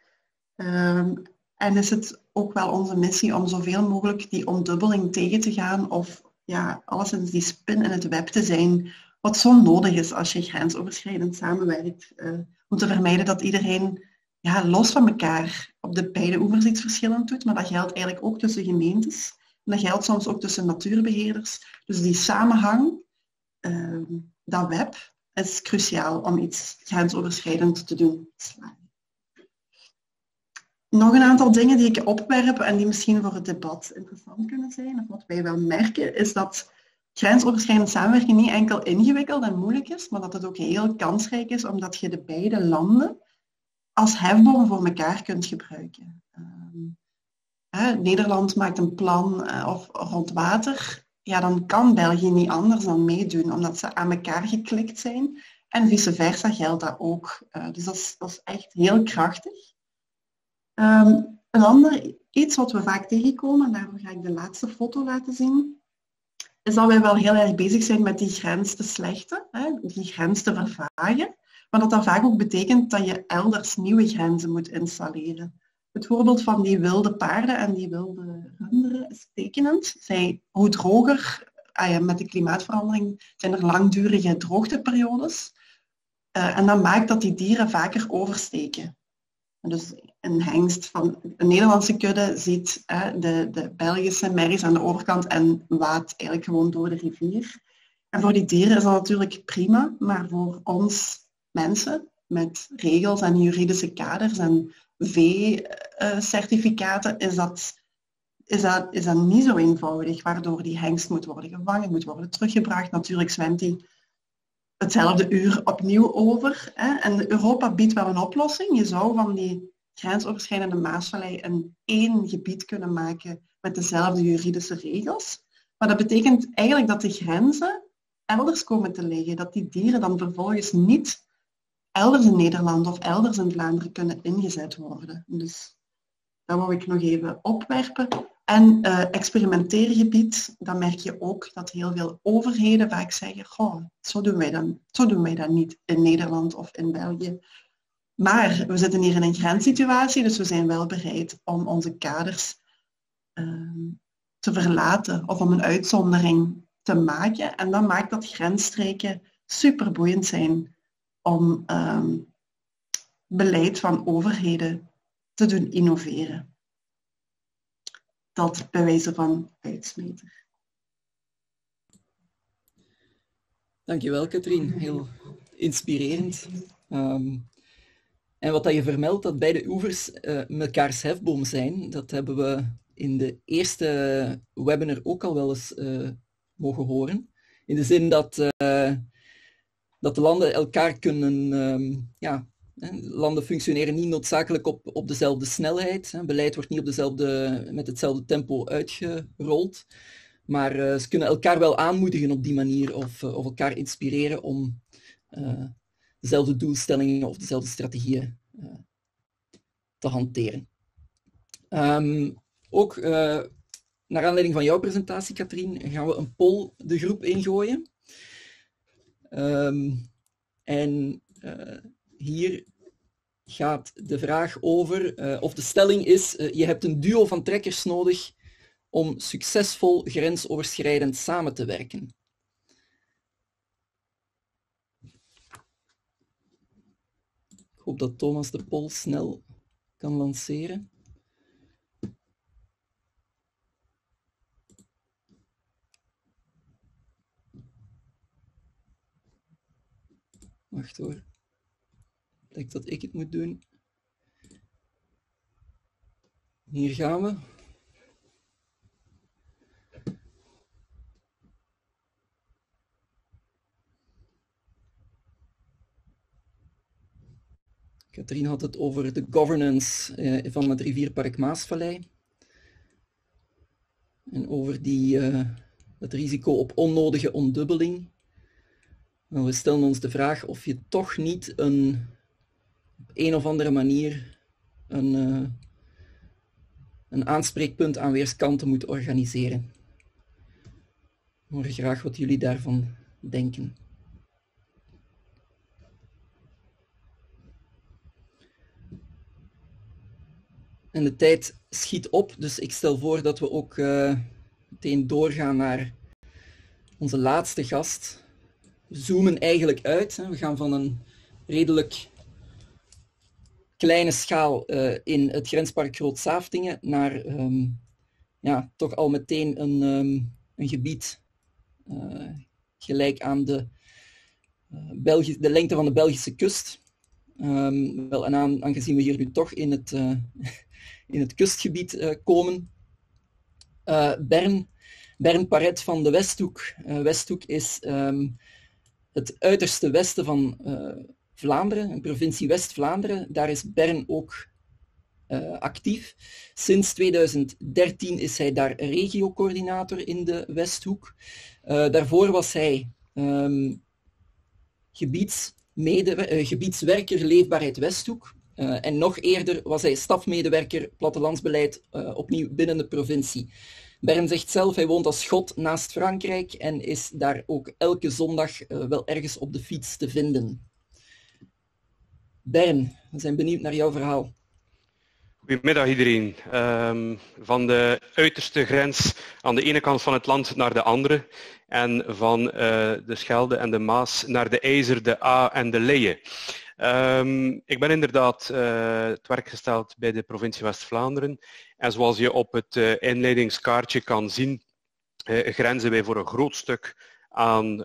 [SPEAKER 3] Um, en is het ook wel onze missie om zoveel mogelijk die omdubbeling tegen te gaan of ja, alleszins die spin in het web te zijn, wat zo nodig is als je grensoverschrijdend samenwerkt. Uh, om te vermijden dat iedereen ja, los van elkaar op de beide oevers iets verschillend doet, maar dat geldt eigenlijk ook tussen gemeentes. En dat geldt soms ook tussen natuurbeheerders. Dus die samenhang uh, dat web is cruciaal om iets grensoverschrijdend te doen. Nog een aantal dingen die ik opwerp en die misschien voor het debat interessant kunnen zijn, of wat wij wel merken, is dat grensoverschrijdend samenwerken niet enkel ingewikkeld en moeilijk is, maar dat het ook heel kansrijk is, omdat je de beide landen als hefboom voor elkaar kunt gebruiken. Uh, Nederland maakt een plan uh, of rond water ja, dan kan België niet anders dan meedoen, omdat ze aan elkaar geklikt zijn. En vice versa geldt dat ook. Uh, dus dat dat is, echt heel krachtig. Um, een ander iets wat we vaak tegenkomen, en daarvoor ga ik de laatste foto laten zien, is dat wij wel heel erg bezig zijn met die grens te slechten, hè, die grens te vervagen. Maar dat dat vaak ook betekent dat je elders nieuwe grenzen moet installeren. Het voorbeeld van die wilde paarden en die wilde runderen is tekenend. Zij, hoe droger, ah ja, met de klimaatverandering zijn er langdurige droogteperiodes. Uh, en dat maakt dat die dieren vaker oversteken. Dus een hengst van een Nederlandse kudde ziet uh, de, de Belgische merries aan de overkant en waat eigenlijk gewoon door de rivier. En voor die dieren is dat natuurlijk prima, maar voor ons mensen met regels en juridische kaders en V-certificaten is dat, is, dat, is dat niet zo eenvoudig, waardoor die hengst moet worden gevangen, moet worden teruggebracht. Natuurlijk zwemt hij hetzelfde uur opnieuw over. Hè. En Europa biedt wel een oplossing. Je zou van die grensoverschrijdende Maasvallei een één gebied kunnen maken met dezelfde juridische regels. Maar dat betekent eigenlijk dat de grenzen elders komen te liggen. Dat die dieren dan vervolgens niet elders in Nederland of elders in Vlaanderen kunnen ingezet worden. Dus dat wou ik nog even opwerpen. En uh, experimenteergebied, dan merk je ook dat heel veel overheden vaak zeggen, goh, zo doen wij dat, zo doen wij dat niet in Nederland of in België. Maar we zitten hier in een grenssituatie, dus we zijn wel bereid om onze kaders uh, te verlaten of om een uitzondering te maken. En dat maakt dat grensstreken super boeiend zijn om ehm, beleid van overheden te doen innoveren. Dat bij wijze van uitsmijter.
[SPEAKER 1] Dankjewel Katrien, heel inspirerend. Ehm, en wat dat je vermeldt, dat beide oevers uh, mekaars hefboom zijn, dat hebben we in de eerste webinar ook al wel eens uh, mogen horen. In de zin dat, uh, dat de landen elkaar kunnen, um, ja, landen functioneren niet noodzakelijk op, op dezelfde snelheid. Beleid wordt niet op dezelfde, met hetzelfde tempo uitgerold. Maar uh, ze kunnen elkaar wel aanmoedigen op die manier of, of elkaar inspireren om dezelfde doelstellingen of dezelfde strategieën te hanteren. Um, ook naar aanleiding van jouw presentatie, Katrien, gaan we een poll de groep ingooien. Um, en hier gaat de vraag over, uh, of de stelling is, je hebt een duo van trekkers nodig om succesvol grensoverschrijdend samen te werken. Ik hoop dat Thomas de poll snel kan lanceren. Wacht hoor. Denk dat ik het moet doen. Hier gaan we. Katrien had het over de governance eh, van het rivierpark Maasvallei. En over die, uh, het risico op onnodige ondubbeling. Nou, we stellen ons de vraag of je toch niet een, een of andere manier een, uh, een aanspreekpunt aan weerskanten moet organiseren. Ik hoor graag wat jullie daarvan denken. En de tijd schiet op, dus ik stel voor dat we ook uh, meteen doorgaan naar onze laatste gast, zoomen eigenlijk uit. We gaan van een redelijk kleine schaal uh, in het grenspark Groot Saaftingen naar um, ja, toch al meteen een, um, een gebied uh, gelijk aan de, Belgi de lengte van de Belgische kust. Um, wel, en aan, aangezien we hier nu toch in het, in het kustgebied komen. Bern, Bern Paret van de Westhoek. Westhoek is het uiterste westen van Vlaanderen, een provincie West-Vlaanderen. Daar is Bern ook uh, actief. Sinds 2013 is hij daar regiocoördinator in de Westhoek. Uh, daarvoor was hij um, gebiedswerker Leefbaarheid Westhoek. en nog eerder was hij stafmedewerker plattelandsbeleid opnieuw binnen de provincie. Bern zegt zelf, hij woont als schot naast Frankrijk en is daar ook elke zondag wel ergens op de fiets te vinden. Bern, we zijn benieuwd naar jouw verhaal.
[SPEAKER 4] Goedemiddag iedereen. Um, van de uiterste grens aan de ene kant van het land naar de andere en van uh, de Schelde en de Maas naar de IJzer, de A en de Leie. Um, ik ben inderdaad uh, het werk gesteld bij de provincie West-Vlaanderen en zoals je op het uh, inleidingskaartje kan zien, grenzen wij voor een groot stuk aan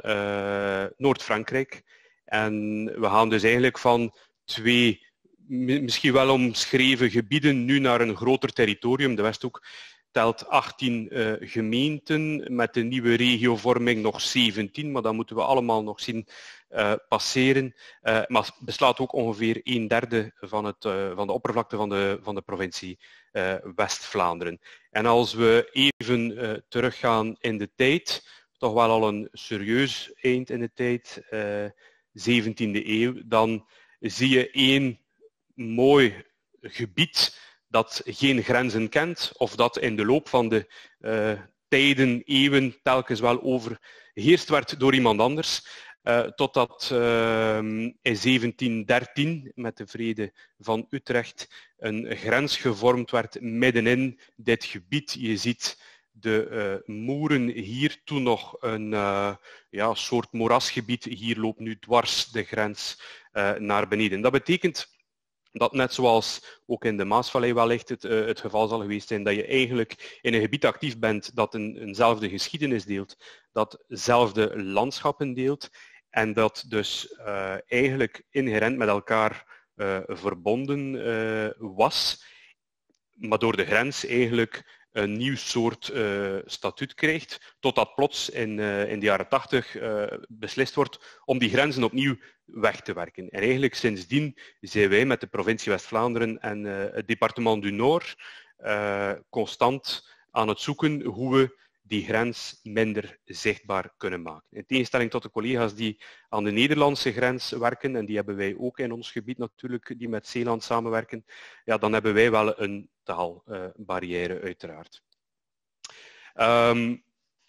[SPEAKER 4] Noord-Frankrijk. En we gaan dus eigenlijk van twee misschien wel omschreven gebieden nu naar een groter territorium. De Westhoek telt 18 uh, gemeenten, met de nieuwe regiovorming nog 17, maar dat moeten we allemaal nog zien uh, passeren. Uh, maar beslaat ook ongeveer een derde van, het, van de oppervlakte van de, van de provincie West-Vlaanderen. En als we even teruggaan in de tijd, toch wel al een serieus eind in de tijd, 17e eeuw, dan zie je één mooi gebied dat geen grenzen kent of dat in de loop van de uh, tijden, eeuwen telkens wel overheerst werd door iemand anders. Uh, totdat uh, in 1713 met de vrede van Utrecht een grens gevormd werd middenin dit gebied. Je ziet de moeren hier toen nog een ja, soort moerasgebied. Hier loopt nu dwars de grens naar beneden. Dat betekent dat net zoals ook in de Maasvallei wellicht het, uh, het geval zal geweest zijn, dat je eigenlijk in een gebied actief bent dat een, eenzelfde geschiedenis deelt, dat zelfde landschappen deelt en dat dus uh, eigenlijk inherent met elkaar verbonden was, maar door de grens eigenlijk een nieuw soort uh, statuut krijgt, totdat plots in, uh, in de jaren 80 uh, beslist wordt om die grenzen opnieuw weg te werken. En eigenlijk sindsdien zijn wij met de provincie West-Vlaanderen en het departement du Nord constant aan het zoeken hoe we die grens minder zichtbaar kunnen maken. In tegenstelling tot de collega's die aan de Nederlandse grens werken, en die hebben wij ook in ons gebied natuurlijk, die met Zeeland samenwerken, ja, dan hebben wij wel een taalbarrière uiteraard. Um,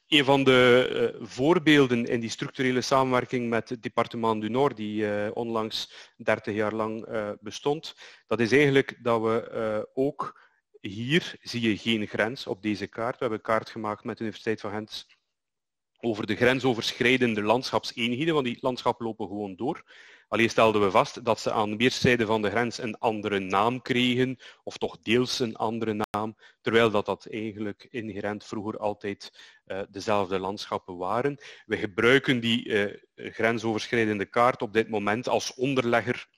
[SPEAKER 4] een van de uh, voorbeelden in die structurele samenwerking met het departement du Nord, die uh, onlangs 30 jaar lang bestond, dat is eigenlijk dat we ook hier zie je geen grens op deze kaart. We hebben een kaart gemaakt met de Universiteit van Gent over de grensoverschrijdende landschapseenheden, want die landschappen lopen gewoon door. Alleen stelden we vast dat ze aan weerszijden van de grens een andere naam kregen, of toch deels een andere naam, terwijl dat, dat eigenlijk inherent vroeger altijd uh, dezelfde landschappen waren. We gebruiken die uh, grensoverschrijdende kaart op dit moment als onderlegger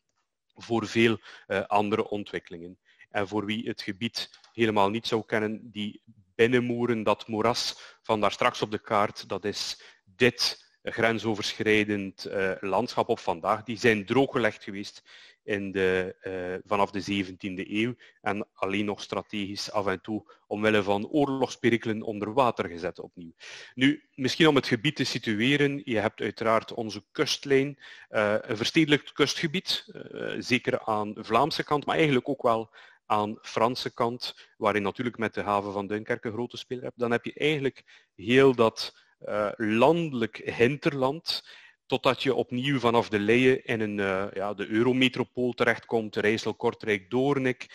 [SPEAKER 4] voor veel uh, andere ontwikkelingen. En voor wie het gebied helemaal niet zou kennen, die binnenmoeren, dat moeras van daar straks op de kaart, dat is dit grensoverschrijdend uh, landschap op vandaag. Die zijn drooggelegd geweest in de, uh, vanaf de 17e eeuw en alleen nog strategisch af en toe omwille van oorlogsperikelen onder water gezet opnieuw. Nu, misschien om het gebied te situeren, je hebt uiteraard onze kustlijn, uh, een verstedelijkt kustgebied, zeker aan de Vlaamse kant, maar eigenlijk ook wel aan Franse kant, waarin natuurlijk met de haven van Duinkerke een grote speler hebt, dan heb je eigenlijk heel dat uh, landelijk hinterland, totdat je opnieuw vanaf de Leie in een, uh, ja, de Eurometropool terechtkomt, Rijssel, Kortrijk, Doornik,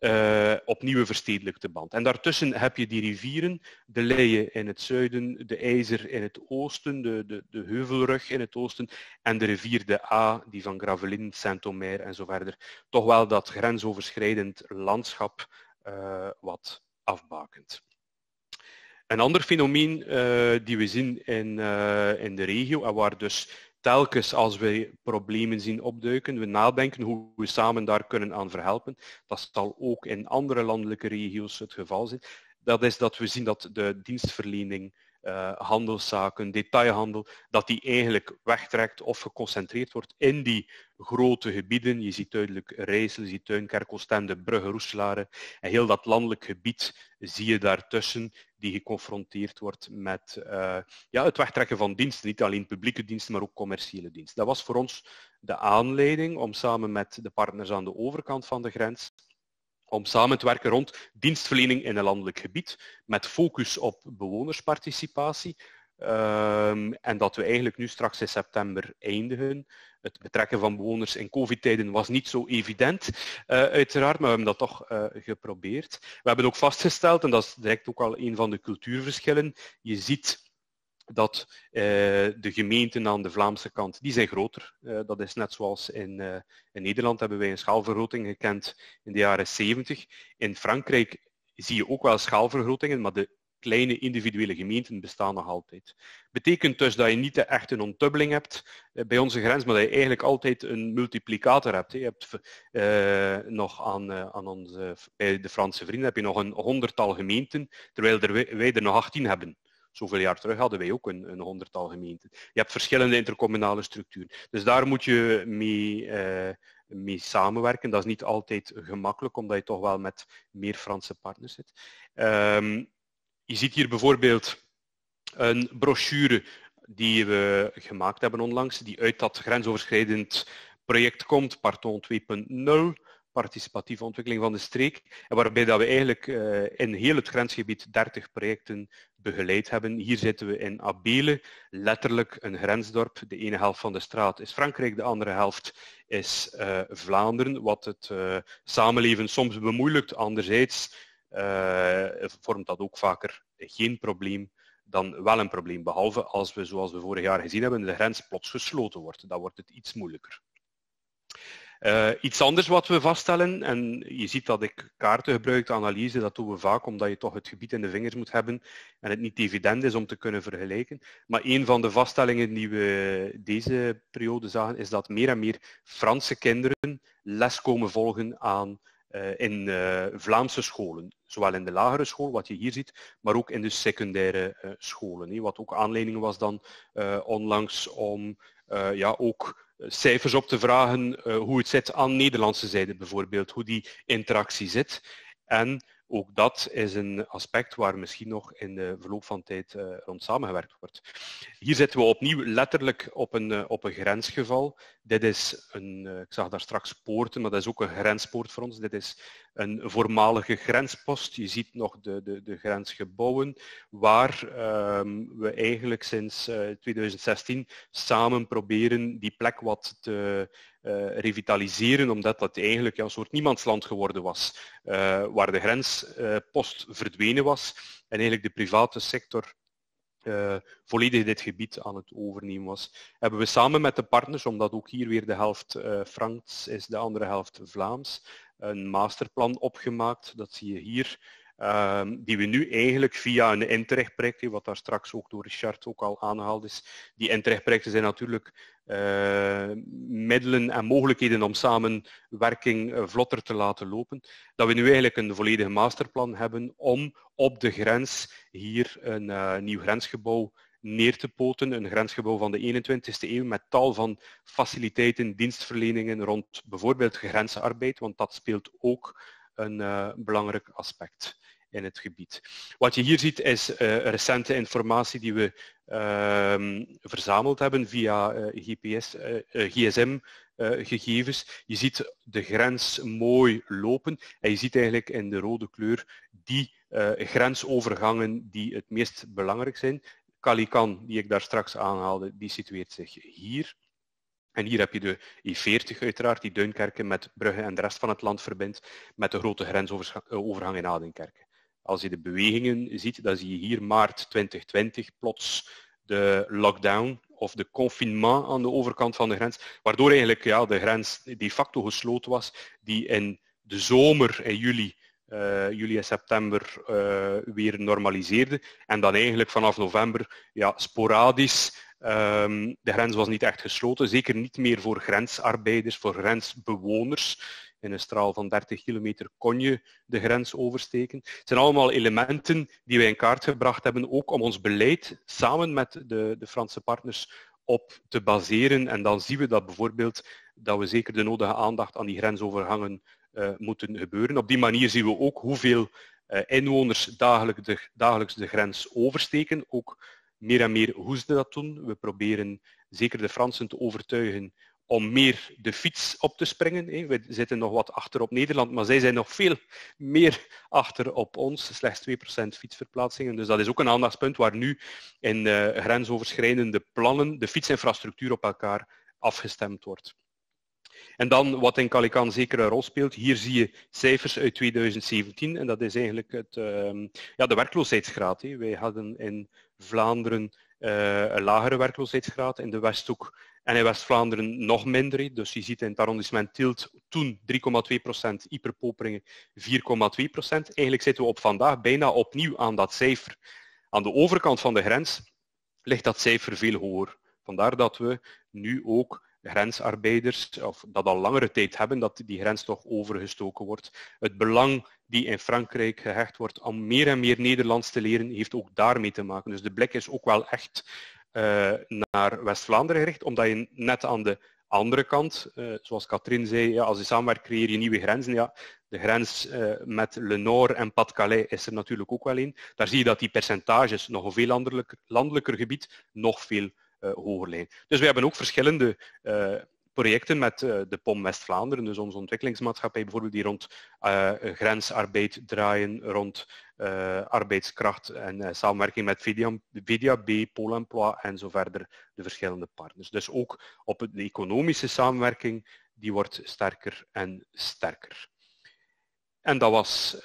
[SPEAKER 4] uh, opnieuw een verstedelijkte band. En daartussen heb je die rivieren, de Leie in het zuiden, de IJzer in het oosten, de, de, de Heuvelrug in het oosten en de rivier de A, die van Gravelines, Saint-Omer en zo verder, toch wel dat grensoverschrijdend landschap uh, wat afbakent. Een ander fenomeen uh, die we zien in, uh, in de regio en waar dus telkens als we problemen zien opduiken, we nadenken hoe we samen daar kunnen aan verhelpen. Dat zal ook in andere landelijke regio's het geval zijn. Dat is dat we zien dat de dienstverlening uh, handelszaken, detailhandel, dat die eigenlijk wegtrekt of geconcentreerd wordt in die grote gebieden. Je ziet duidelijk Rijssel, je ziet Tuinkerk, Oostende, Brugge, Roeselare. En heel dat landelijk gebied zie je daartussen die geconfronteerd wordt met uh, ja, het wegtrekken van diensten. Niet alleen publieke diensten, maar ook commerciële diensten. Dat was voor ons de aanleiding om samen met de partners aan de overkant van de grens om samen te werken rond dienstverlening in een landelijk gebied met focus op bewonersparticipatie. Um, en dat we eigenlijk nu straks in september eindigen. Het betrekken van bewoners in covid-tijden was niet zo evident, uh, uiteraard, maar we hebben dat toch uh, geprobeerd. We hebben ook vastgesteld, en dat is direct ook al een van de cultuurverschillen, je ziet dat uh, de gemeenten aan de Vlaamse kant, die zijn groter. Uh, dat is net zoals in, uh, in Nederland hebben wij een schaalvergroting gekend in de jaren 70. In Frankrijk zie je ook wel schaalvergrotingen, maar de kleine individuele gemeenten bestaan nog altijd. Betekent dus dat je niet echt een ontdubbeling hebt bij onze grens, maar dat je eigenlijk altijd een multiplicator hebt. Je hebt nog aan, aan onze, bij de Franse vrienden heb je nog een honderdtal gemeenten, terwijl er, wij er nog 18 hebben. Zoveel jaar terug hadden wij ook een, een honderdtal gemeenten. Je hebt verschillende intercommunale structuren. Dus daar moet je mee, uh, mee samenwerken. Dat is niet altijd gemakkelijk, omdat je toch wel met meer Franse partners zit. Um, je ziet hier bijvoorbeeld een brochure die we gemaakt hebben onlangs, die uit dat grensoverschrijdend project komt, Parton 2.0 participatieve ontwikkeling van de streek. En waarbij dat we eigenlijk uh, in heel het grensgebied 30 projecten begeleid hebben. Hier zitten we in Abele, letterlijk een grensdorp. De ene helft van de straat is Frankrijk, de andere helft is uh, Vlaanderen, wat het uh, samenleven soms bemoeilijkt. Anderzijds vormt dat ook vaker geen probleem dan wel een probleem. Behalve als we, zoals we vorig jaar gezien hebben, de grens plots gesloten wordt. Dan wordt het iets moeilijker. Uh, iets anders wat we vaststellen, en je ziet dat ik kaarten gebruik, analyse, dat doen we vaak omdat je toch het gebied in de vingers moet hebben en het niet evident is om te kunnen vergelijken. Maar een van de vaststellingen die we deze periode zagen, is dat meer en meer Franse kinderen les komen volgen aan uh, in uh, Vlaamse scholen. Zowel in de lagere school, wat je hier ziet, maar ook in de secundaire scholen. Wat ook aanleiding was dan onlangs om ja, ook cijfers op te vragen uh, hoe het zit aan Nederlandse zijde bijvoorbeeld, hoe die interactie zit. En ook dat is een aspect waar misschien nog in de verloop van tijd uh, rond samengewerkt wordt. Hier zitten we opnieuw letterlijk op een, uh, op een grensgeval. Dit is een, ik zag daar straks poorten, maar dat is ook een grenspoort voor ons. Dit is een voormalige grenspost. Je ziet nog de, de, de grensgebouwen waar um, we eigenlijk sinds 2016 samen proberen die plek wat te uh, revitaliseren, omdat dat eigenlijk ja, een soort niemandsland geworden was, uh, waar de grenspost verdwenen was en eigenlijk de private sector volledig dit gebied aan het overnemen was. Hebben we samen met de partners, omdat ook hier weer de helft Frans is, de andere helft Vlaams, een masterplan opgemaakt. Dat zie je hier. Um, die we nu eigenlijk via een Interreg-project, wat daar straks ook door Richard ook al aangehaald is, die Interreg-projecten zijn natuurlijk uh, middelen en mogelijkheden om samenwerking uh, vlotter te laten lopen, dat we nu eigenlijk een volledige masterplan hebben om op de grens hier een uh, nieuw grensgebouw neer te poten, een grensgebouw van de 21ste eeuw met tal van faciliteiten, dienstverleningen rond bijvoorbeeld grensarbeid, want dat speelt ook een uh, belangrijk aspect in het gebied. Wat je hier ziet is uh, recente informatie die we uh, verzameld hebben via uh, GPS, GSM gegevens. Je ziet de grens mooi lopen en je ziet eigenlijk in de rode kleur die grensovergangen die het meest belangrijk zijn. Calican, die ik daar straks aanhaalde, die situeert zich hier. En hier heb je de I40 uiteraard, die Duinkerken met Brugge en de rest van het land verbindt met de grote grensovergang in Adenkerken. Als je de bewegingen ziet, dan zie je hier maart 2020 plots de lockdown of de confinement aan de overkant van de grens, waardoor eigenlijk ja, de grens de facto gesloten was, die in de zomer in juli, uh, juli en september uh, weer normaliseerde. En dan eigenlijk vanaf november ja, sporadisch Um, de grens was niet echt gesloten, zeker niet meer voor grensarbeiders, voor grensbewoners. In een straal van 30 kilometer kon je de grens oversteken. Het zijn allemaal elementen die wij in kaart gebracht hebben, ook om ons beleid samen met de, de Franse partners op te baseren. En dan zien we dat bijvoorbeeld dat we zeker de nodige aandacht aan die grensovergangen moeten gebeuren. Op die manier zien we ook hoeveel uh, inwoners dagelijks de, dagelijks de grens oversteken. Ook meer en meer hoe dat doen. We proberen zeker de Fransen te overtuigen om meer de fiets op te springen. We zitten nog wat achter op Nederland, maar zij zijn nog veel meer achter op ons. Slechts 2% fietsverplaatsingen. Dus dat is ook een aandachtspunt waar nu in uh, grensoverschrijdende plannen de fietsinfrastructuur op elkaar afgestemd wordt. En dan wat in Calican zeker een rol speelt, hier zie je cijfers uit 2017 en dat is eigenlijk het, uh, ja, de werkloosheidsgraad. Hè. Wij hadden in Vlaanderen uh, een lagere werkloosheidsgraad, in de Westhoek en in West-Vlaanderen nog minder. Dus je ziet in het arrondissement Tielt toen 3,2%, Ieper-Poperingen 4,2%. Eigenlijk zitten we op vandaag bijna opnieuw aan dat cijfer. Aan de overkant van de grens ligt dat cijfer veel hoger. Vandaar dat we nu ook grensarbeiders, of dat al langere tijd hebben, dat die grens toch overgestoken wordt. Het belang die in Frankrijk gehecht wordt om meer en meer Nederlands te leren, heeft ook daarmee te maken. Dus de blik is ook wel echt uh, naar West-Vlaanderen gericht, omdat je net aan de andere kant, uh, zoals Katrien zei, ja, als je samenwerkt creëer je nieuwe grenzen. Ja, de grens uh, met Le Nord en Pas-de-Calais is er natuurlijk ook wel een. Daar zie je dat die percentages nog een veel landelijker, gebied nog veel hoger liggen. Dus we hebben ook verschillende projecten met de POM West-Vlaanderen, dus onze ontwikkelingsmaatschappij bijvoorbeeld, die rond grensarbeid draaien, rond arbeidskracht en samenwerking met VDA, VDAB, Pôle emploi en zo verder de verschillende partners. Dus ook op de economische samenwerking, die wordt sterker en sterker. En dat was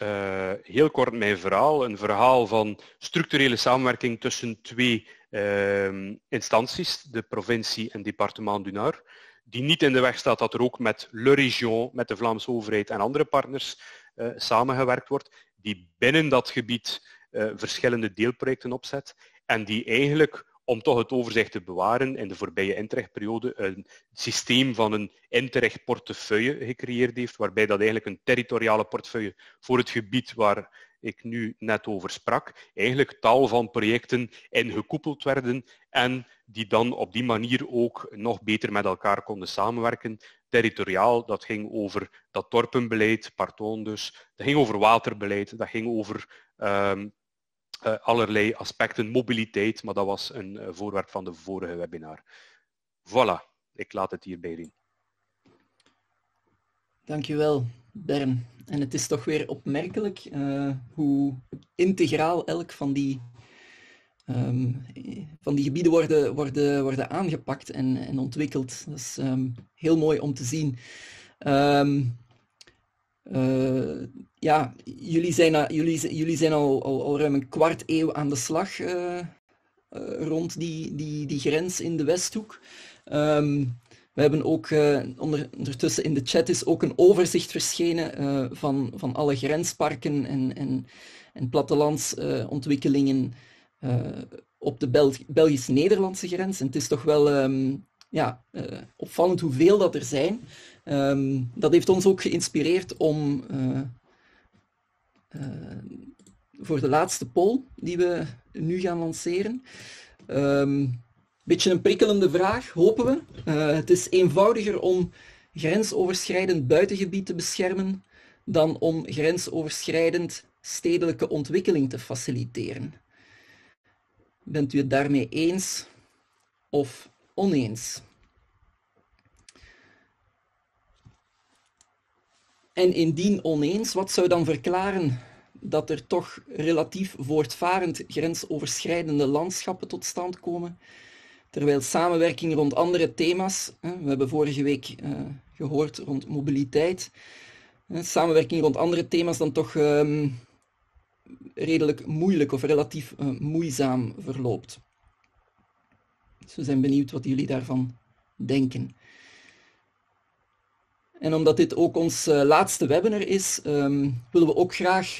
[SPEAKER 4] heel kort mijn verhaal. Een verhaal van structurele samenwerking tussen twee uh, instanties, de provincie en departement du Nord, die niet in de weg staat dat er ook met Le Région, met de Vlaamse overheid en andere partners uh, samengewerkt wordt, die binnen dat gebied verschillende deelprojecten opzet en die eigenlijk om toch het overzicht te bewaren in de voorbije Interreg-periode een systeem van een Interreg-portefeuille gecreëerd heeft, waarbij dat eigenlijk een territoriale portefeuille voor het gebied waar ik nu net over sprak, eigenlijk tal van projecten ingekoepeld werden en die dan op die manier ook nog beter met elkaar konden samenwerken. Territoriaal, dat ging over dat dorpenbeleid, partoon dus, dat ging over waterbeleid, dat ging over um, uh, allerlei aspecten, mobiliteit, maar dat was een uh, voorwerp van de vorige webinar. Voilà, ik laat het hierbij in.
[SPEAKER 1] Dankjewel, Bern. En het is toch weer opmerkelijk uh, hoe integraal elk van die, um, van die gebieden worden, worden, worden aangepakt en, en ontwikkeld. Dat is um, heel mooi om te zien. Um, uh, ja, jullie zijn, jullie, jullie zijn al, al, ruim een kwart eeuw aan de slag uh, rond die, die, die grens in de Westhoek. We hebben ook onder, ondertussen in de chat is ook een overzicht verschenen van, van alle grensparken en, en, en plattelandsontwikkelingen op de Bel Belgisch-Nederlandse grens. En het is toch wel um, ja, opvallend hoeveel dat er zijn. Um, dat heeft ons ook geïnspireerd om voor de laatste poll die we nu gaan lanceren. Um, beetje een prikkelende vraag, hopen we. Uh, het is eenvoudiger om grensoverschrijdend buitengebied te beschermen dan om grensoverschrijdend stedelijke ontwikkeling te faciliteren. Bent u het daarmee eens of oneens? En indien oneens, wat zou dan verklaren dat er toch relatief voortvarend grensoverschrijdende landschappen tot stand komen, terwijl samenwerking rond andere thema's, we hebben vorige week uh, gehoord rond mobiliteit, samenwerking rond andere thema's dan toch um, redelijk moeilijk of relatief uh, moeizaam verloopt. Dus we zijn benieuwd wat jullie daarvan denken. En omdat dit ook ons uh, laatste webinar is, um, willen we ook graag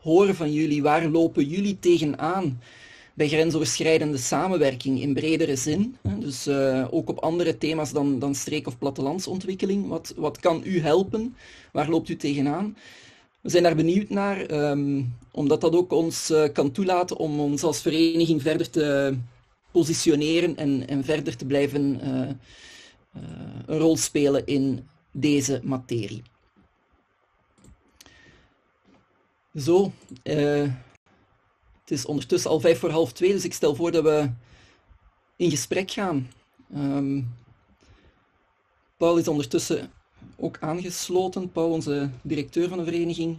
[SPEAKER 1] horen van jullie. Waar lopen jullie tegenaan bij grensoverschrijdende samenwerking in bredere zin? Dus uh, ook op andere thema's dan, dan streek- of plattelandsontwikkeling. Wat, wat kan u helpen? Waar loopt u tegenaan? We zijn daar benieuwd naar, um, omdat dat ook ons kan toelaten om ons als vereniging verder te positioneren en, en verder te blijven een rol spelen in deze materie. Zo, het is ondertussen al vijf voor half twee, dus ik stel voor dat we in gesprek gaan. Um, Paul is ondertussen ook aangesloten. Paul, onze directeur van de vereniging.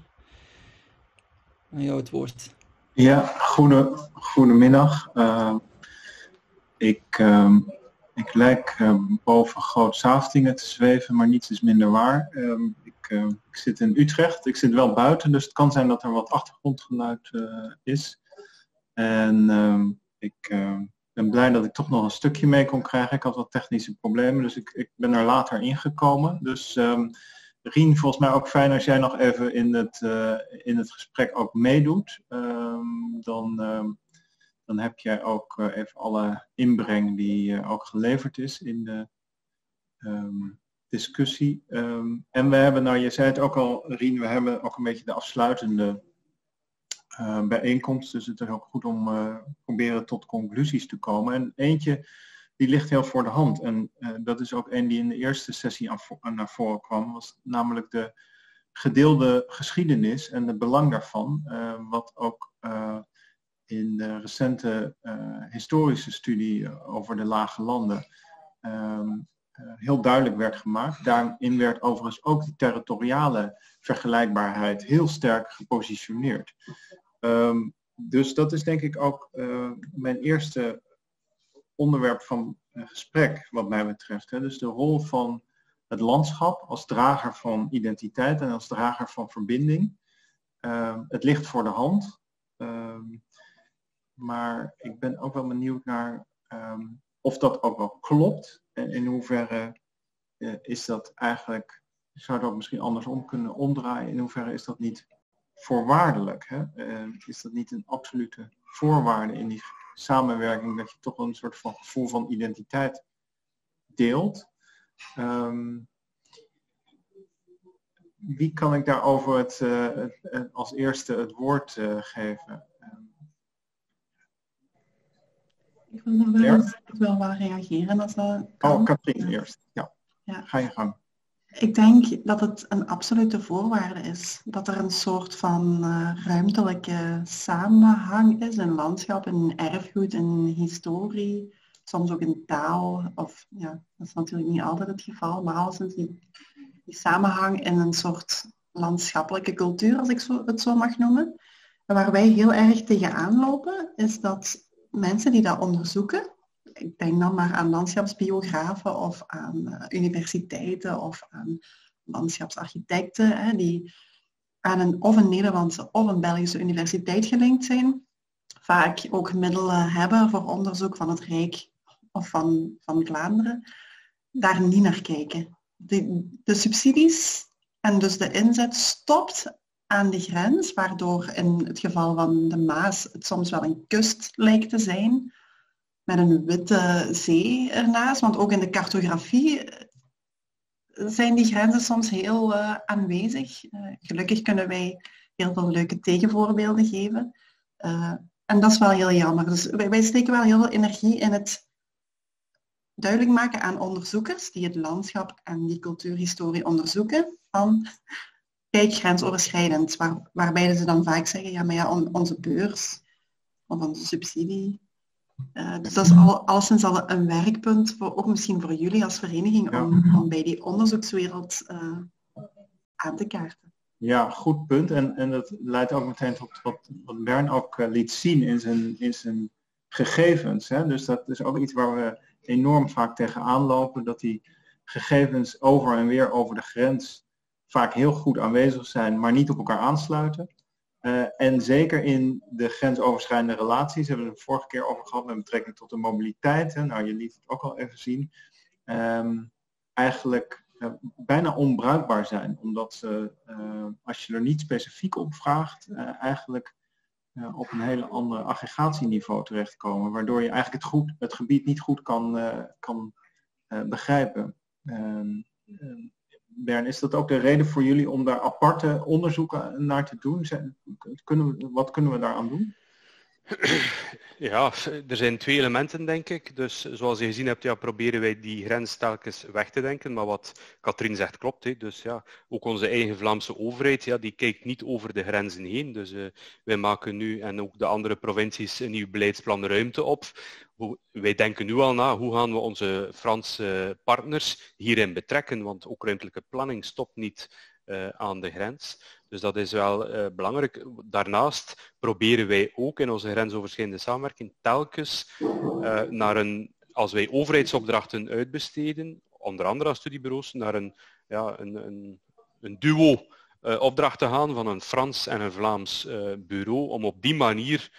[SPEAKER 1] Aan jou het woord.
[SPEAKER 5] Ja, goede, goedemiddag. Uh, ik uh, ik lijk boven Groot Saftingen te zweven, maar niets is minder waar. Ik, ik, zit in Utrecht. Ik zit wel buiten, dus het kan zijn dat er wat achtergrondgeluid eh, is. En ehm, ik ben blij dat ik toch nog een stukje mee kon krijgen. Ik had wat technische problemen, dus ik, ik ben er later ingekomen. Dus um, Rien, volgens mij ook fijn als jij nog even in het, in het gesprek ook meedoet. dan dan heb jij ook uh, even alle inbreng die uh, ook geleverd is in de discussie. En we hebben, nou je zei het ook al Rien, we hebben ook een beetje de afsluitende uh, bijeenkomst. Dus het is ook goed om proberen tot conclusies te komen. En eentje die ligt heel voor de hand. En dat is ook een die in de eerste sessie aan, naar voren kwam. Was namelijk de gedeelde geschiedenis en het belang daarvan. wat ook in de recente historische studie eh, over de lage landen uh, heel duidelijk werd gemaakt. Daarin werd overigens ook die territoriale vergelijkbaarheid heel sterk gepositioneerd. Um, dus dat is denk ik ook uh, mijn eerste onderwerp van gesprek wat mij betreft. Hè. Dus de rol van het landschap als drager van identiteit en als drager van verbinding. Ehm, het ligt voor de hand. Ehm, maar ik ben ook wel benieuwd naar ehm, of dat ook wel klopt. En in hoeverre uh, is dat eigenlijk, zou dat misschien andersom kunnen omdraaien. In hoeverre is dat niet voorwaardelijk? Hè? is dat niet een absolute voorwaarde in die samenwerking dat je toch een soort van gevoel van identiteit deelt? Um, wie kan ik daarover het, als eerste het woord geven?
[SPEAKER 3] Ik wil nog wel, ik wil wel reageren als dat
[SPEAKER 5] kan. Oh, Katrien eerst. Ja. ja. Ga je gang.
[SPEAKER 3] Ik denk dat het een absolute voorwaarde is. Dat er een soort van uh, ruimtelijke samenhang is in landschap, in erfgoed, in historie, soms ook in taal. Of ja, dat is natuurlijk niet altijd het geval, maar alleszins die, die samenhang in een soort landschappelijke cultuur, als ik zo, het zo mag noemen. En waar wij heel erg tegenaan lopen, is dat mensen die dat onderzoeken, ik denk dan maar aan landschapsbiografen of aan uh, universiteiten of aan landschapsarchitecten, hè, die aan een, of een Nederlandse of een Belgische universiteit gelinkt zijn, vaak ook middelen hebben voor onderzoek van het Rijk of van, van Vlaanderen, daar niet naar kijken. De, de subsidies en dus de inzet stopt aan de grens, waardoor in het geval van de Maas het soms wel een kust lijkt te zijn, met een witte zee ernaast. Want ook in de cartografie eh, zijn die grenzen soms heel uh, aanwezig. Uh, gelukkig kunnen wij heel veel leuke tegenvoorbeelden geven. En dat is wel heel jammer. Dus wij, wij, steken wel heel veel energie in het duidelijk maken aan onderzoekers die het landschap en die cultuurhistorie onderzoeken. Van, kijk, grensoverschrijdend. Waar, waarbij ze dan vaak zeggen, ja, maar ja, on, onze beurs of onze subsidie uh, dus dat is al, alleszins al een werkpunt, voor, ook misschien voor jullie als vereniging, om, om bij die onderzoekswereld uh, aan te kaarten.
[SPEAKER 5] Ja, goed punt. En, en dat leidt ook meteen tot wat, wat Bern ook uh, liet zien in zijn, in zijn gegevens. Hè? Dus dat is ook iets waar we enorm vaak tegenaan lopen, dat die gegevens over en weer over de grens vaak heel goed aanwezig zijn, maar niet op elkaar aansluiten. Uh, en zeker in de grensoverschrijdende relaties, hebben we het vorige keer over gehad met betrekking tot de mobiliteit. Hè. Nou, je liet het ook al even zien. Um, eigenlijk uh, bijna onbruikbaar zijn, omdat ze, uh, als je er niet specifiek op vraagt, eigenlijk op een hele andere aggregatieniveau terechtkomen, waardoor je eigenlijk het, goed, het gebied niet goed kan, kan begrijpen. Um, Bern, is dat ook de reden voor jullie om daar aparte onderzoeken naar te doen? Kunnen we, wat kunnen we daaraan doen?
[SPEAKER 4] Ja, er zijn twee elementen denk ik. Dus zoals je gezien hebt, ja, proberen wij die grens telkens weg te denken. Maar wat Katrien zegt klopt. Hè. Dus ja, ook onze eigen Vlaamse overheid, ja, die kijkt niet over de grenzen heen. Dus uh, wij maken nu, en ook de andere provincies, een nieuw beleidsplan ruimte op. Wij denken nu al na, hoe gaan we onze Franse partners hierin betrekken? Want ook ruimtelijke planning stopt niet uh, aan de grens. Dus dat is wel uh, belangrijk. Daarnaast proberen wij ook in onze grensoverschrijdende samenwerking telkens uh, naar een, als wij overheidsopdrachten uitbesteden, onder andere als studiebureaus, naar een, ja, een, een, een duo uh, opdracht te gaan van een Frans en een Vlaams bureau, om op die manier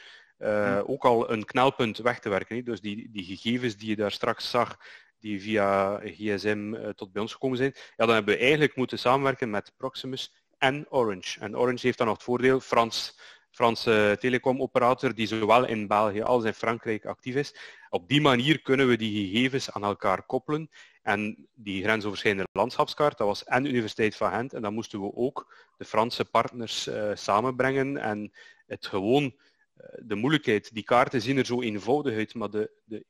[SPEAKER 4] ook al een knelpunt weg te werken. Dus die, die gegevens die je daar straks zag, die via gsm tot bij ons gekomen zijn, ja, dan hebben we eigenlijk moeten samenwerken met Proximus en Orange. En Orange heeft dan nog het voordeel, Frans, Franse telecomoperator die zowel in België als in Frankrijk actief is. Op die manier kunnen we die gegevens aan elkaar koppelen. En die grensoverschrijdende landschapskaart, dat was en de Universiteit van Gent. En dan moesten we ook de Franse partners uh, samenbrengen. En het gewoon, uh, de moeilijkheid, die kaarten zien er zo eenvoudig uit, maar de, de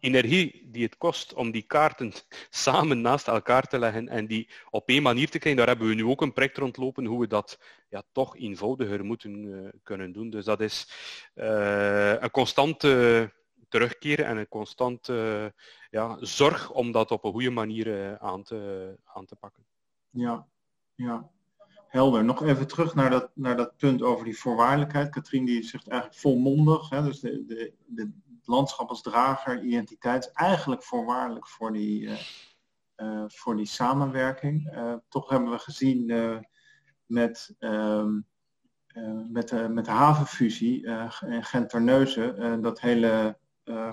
[SPEAKER 4] energie die het kost om die kaarten samen naast elkaar te leggen en die op één manier te krijgen, daar hebben we nu ook een project rondlopen hoe we dat ja, toch eenvoudiger moeten uh, kunnen doen. Dus dat is uh, een constante terugkeer en een constante ja, zorg om dat op een goede manier uh, aan, te, aan te pakken.
[SPEAKER 5] Ja, ja. Helder. Nog even terug naar dat, naar dat punt over die voorwaardelijkheid. Katrien die zegt eigenlijk volmondig. Hè, dus de, de, de landschap als drager, identiteit, eigenlijk voorwaardelijk voor die, uh, voor die samenwerking. toch hebben we gezien met, ehm, met, met de havenfusie in Gent-Terneuzen, dat hele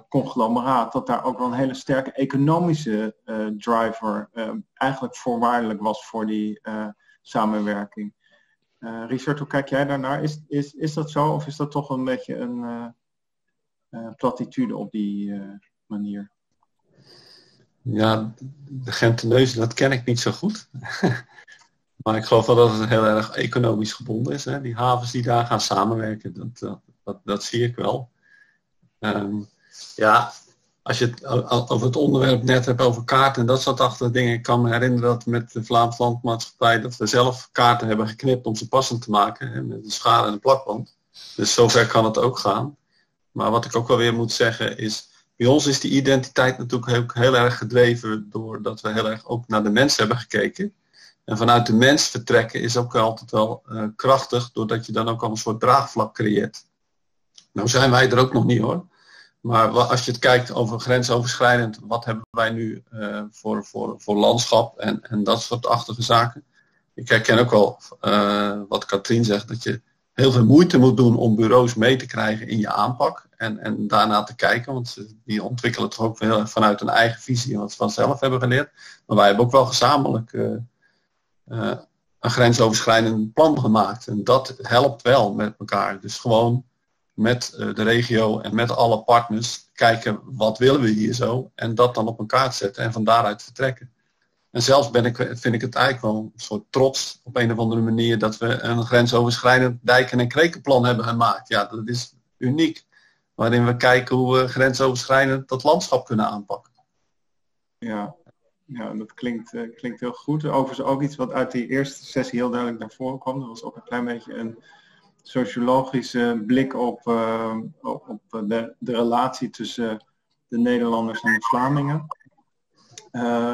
[SPEAKER 5] conglomeraat, dat daar ook wel een hele sterke economische driver eigenlijk voorwaardelijk was voor die samenwerking. Richard, hoe kijk jij daarnaar? Is, is, is dat zo of is dat toch een beetje een platitude op die manier?
[SPEAKER 2] Ja, de Genteneuzen, dat ken ik niet zo goed. maar ik geloof wel dat het heel erg economisch gebonden is. Hè? Die havens die daar gaan samenwerken, dat, dat, dat, zie ik wel. Um, ja, als je het over het onderwerp net hebt over kaarten en dat soort achter dingen. Ik kan me herinneren dat met de Vlaams Landmaatschappij dat we zelf kaarten hebben geknipt om ze passend te maken. Hè, met een schaar en een plakband. Dus zover kan het ook gaan. Maar wat ik ook wel weer moet zeggen is, bij ons is die identiteit natuurlijk ook heel erg gedreven doordat we heel erg ook naar de mens hebben gekeken. En vanuit de mens vertrekken is ook altijd wel uh, krachtig, doordat je dan ook al een soort draagvlak creëert. Nou zijn wij er ook nog niet hoor. Maar als je het kijkt over grensoverschrijdend, wat hebben wij nu uh, voor, voor, voor landschap en, en dat soort achtige zaken. Ik herken ook wel uh, wat Katrien zegt, dat je heel veel moeite moet doen om bureaus mee te krijgen in je aanpak. En, en daarna te kijken, want die ontwikkelen toch ook vanuit een eigen visie, wat ze vanzelf hebben geleerd. Maar wij hebben ook wel gezamenlijk uh, een grensoverschrijdend plan gemaakt. En dat helpt wel met elkaar. Dus gewoon met eh, de regio en met alle partners kijken wat willen we hier zo en dat dan op een kaart zetten en van daaruit vertrekken. En zelfs ben ik, vind ik het eigenlijk wel een soort trots op een of andere manier dat we een grensoverschrijdend dijken- en krekenplan hebben gemaakt. Ja, dat is uniek. Waarin we kijken hoe we grensoverschrijdend dat landschap kunnen aanpakken.
[SPEAKER 5] Ja, ja dat klinkt, uh, klinkt heel goed. Overigens ook iets wat uit die eerste sessie heel duidelijk naar voren kwam. Dat was ook een klein beetje een sociologische blik op, uh, op de, de, relatie tussen de Nederlanders en de Vlamingen. Uh,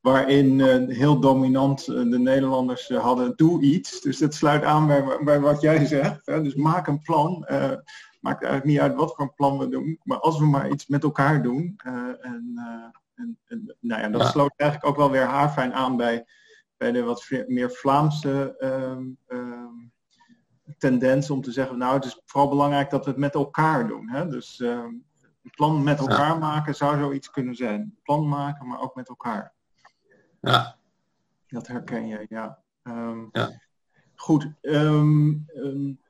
[SPEAKER 5] waarin uh, heel dominant de Nederlanders hadden doe iets. Dus dat sluit aan bij, bij wat jij zegt. Hè? Dus maak een plan. maakt eigenlijk niet uit wat voor een plan we doen. Maar als we maar iets met elkaar doen. en, en, en, nou ja, dat ja. sloot eigenlijk ook wel weer haarfijn aan bij, bij de wat meer Vlaamse ehm, ehm, tendens om te zeggen, nou het is vooral belangrijk dat we het met elkaar doen. Hè? Dus uh, een plan met elkaar maken zou zoiets kunnen zijn. Plan maken, maar ook met elkaar.
[SPEAKER 2] Ja.
[SPEAKER 5] Dat herken je, ja. Um,
[SPEAKER 2] ja.
[SPEAKER 5] Goed. Um, um,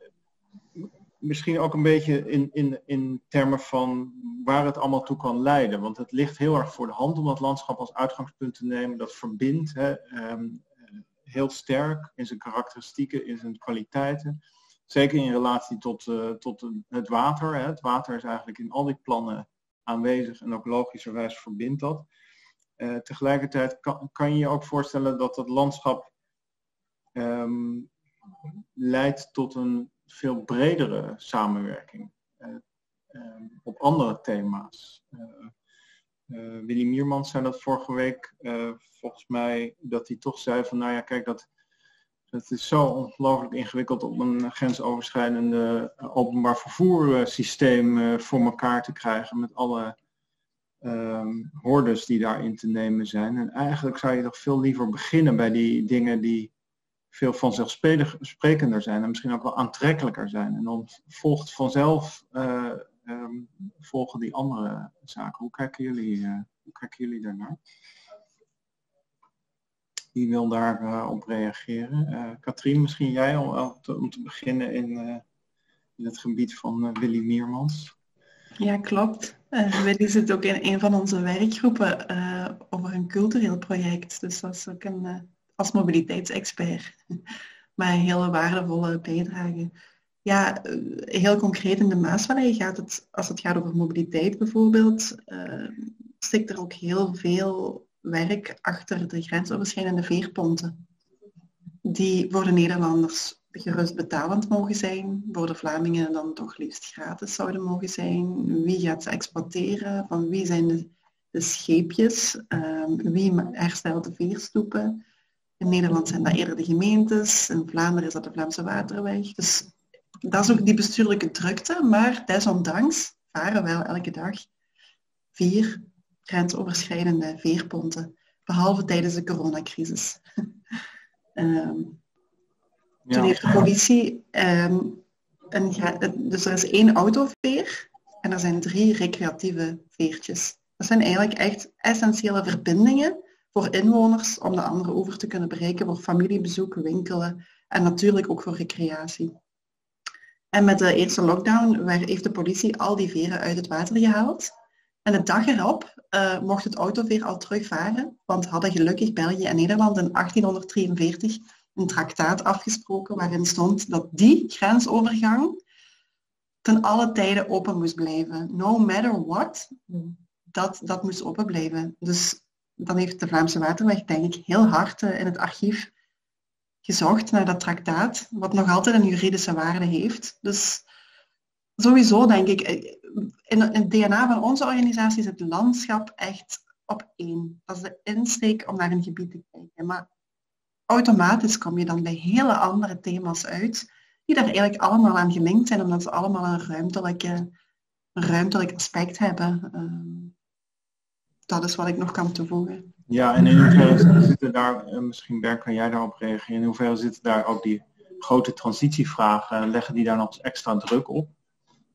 [SPEAKER 5] misschien ook een beetje in, in, in termen van waar het allemaal toe kan leiden. Want het ligt heel erg voor de hand om dat landschap als uitgangspunt te nemen. Dat verbindt. Hè, heel sterk in zijn karakteristieken, in zijn kwaliteiten. Zeker in relatie tot, uh, tot het water. Hè. Het water is eigenlijk in al die plannen aanwezig en ook logischerwijs verbindt dat. Uh, tegelijkertijd kan, kan, je je ook voorstellen dat het landschap um, leidt tot een veel bredere samenwerking uh, um, op andere thema's. Uh, Willy Miermans zei dat vorige week, volgens mij, dat hij toch zei van, nou ja, kijk, dat, het is zo ongelooflijk ingewikkeld om een grensoverschrijdende openbaar vervoersysteem voor elkaar te krijgen met alle um, hordes die daarin te nemen zijn. En eigenlijk zou je toch veel liever beginnen bij die dingen die veel vanzelfsprekender zijn en misschien ook wel aantrekkelijker zijn. En dan volgt vanzelf uh, um, volgen die andere zaken. Hoe kijken jullie, uh, hoe kijken jullie daarnaar? Wie wil daar uh, op reageren? Katrien, misschien jij om, te, om te beginnen in, in het gebied van Willy Miermans.
[SPEAKER 3] Ja, klopt. Willy zit ook in een van onze werkgroepen over een cultureel project. Dus dat is ook een, als mobiliteitsexpert. maar een hele waardevolle bijdrage ja, eh, heel concreet in de Maasvallei gaat het, als het gaat over mobiliteit bijvoorbeeld, uh, stikt er ook heel veel werk achter de grensoverschrijdende veerponten. Die voor de Nederlanders gerust betalend mogen zijn, voor de Vlamingen dan toch liefst gratis zouden mogen zijn. Wie gaat ze exploiteren? Van wie zijn de, de scheepjes? Uh, wie herstelt de veerstoepen? In Nederland zijn dat eerder de gemeentes, in Vlaanderen is dat de Vlaamse Waterweg. Dus dat is ook die bestuurlijke drukte, maar desondanks varen wel elke dag vier grensoverschrijdende veerponten. Behalve tijdens de coronacrisis. um, Toen heeft de politie um, een, dus er is één autoveer en er zijn drie recreatieve veertjes. Dat zijn eigenlijk echt essentiële verbindingen voor inwoners om de andere over te kunnen bereiken, voor familiebezoeken, winkelen en natuurlijk ook voor recreatie. En met de eerste lockdown heeft de politie al die veren uit het water gehaald. En de dag erop uh, mocht het autoveer al terugvaren, want hadden gelukkig België en Nederland in 1843 een traktaat afgesproken waarin stond dat die grensovergang ten alle tijden open moest blijven. No matter what, dat, dat moest open blijven. Dus dan heeft de Vlaamse Waterweg denk ik heel hard uh, in het archief gezocht naar dat traktaat, wat nog altijd een juridische waarde heeft. Dus sowieso denk ik, eh, in, het DNA van onze organisatie is het landschap echt op één. Dat is de insteek om naar een gebied te kijken. Maar automatisch kom je dan bij hele andere thema's uit, die daar eigenlijk allemaal aan gelinkt zijn, omdat ze allemaal een ruimtelijke, ruimtelijk aspect hebben. Ehm, dat is wat ik nog kan toevoegen.
[SPEAKER 5] Ja, en in hoeverre zitten daar, eh, misschien Berk, kan jij daarop reageren, in hoeverre zitten daar ook die grote transitievragen, leggen die daar nog extra druk op?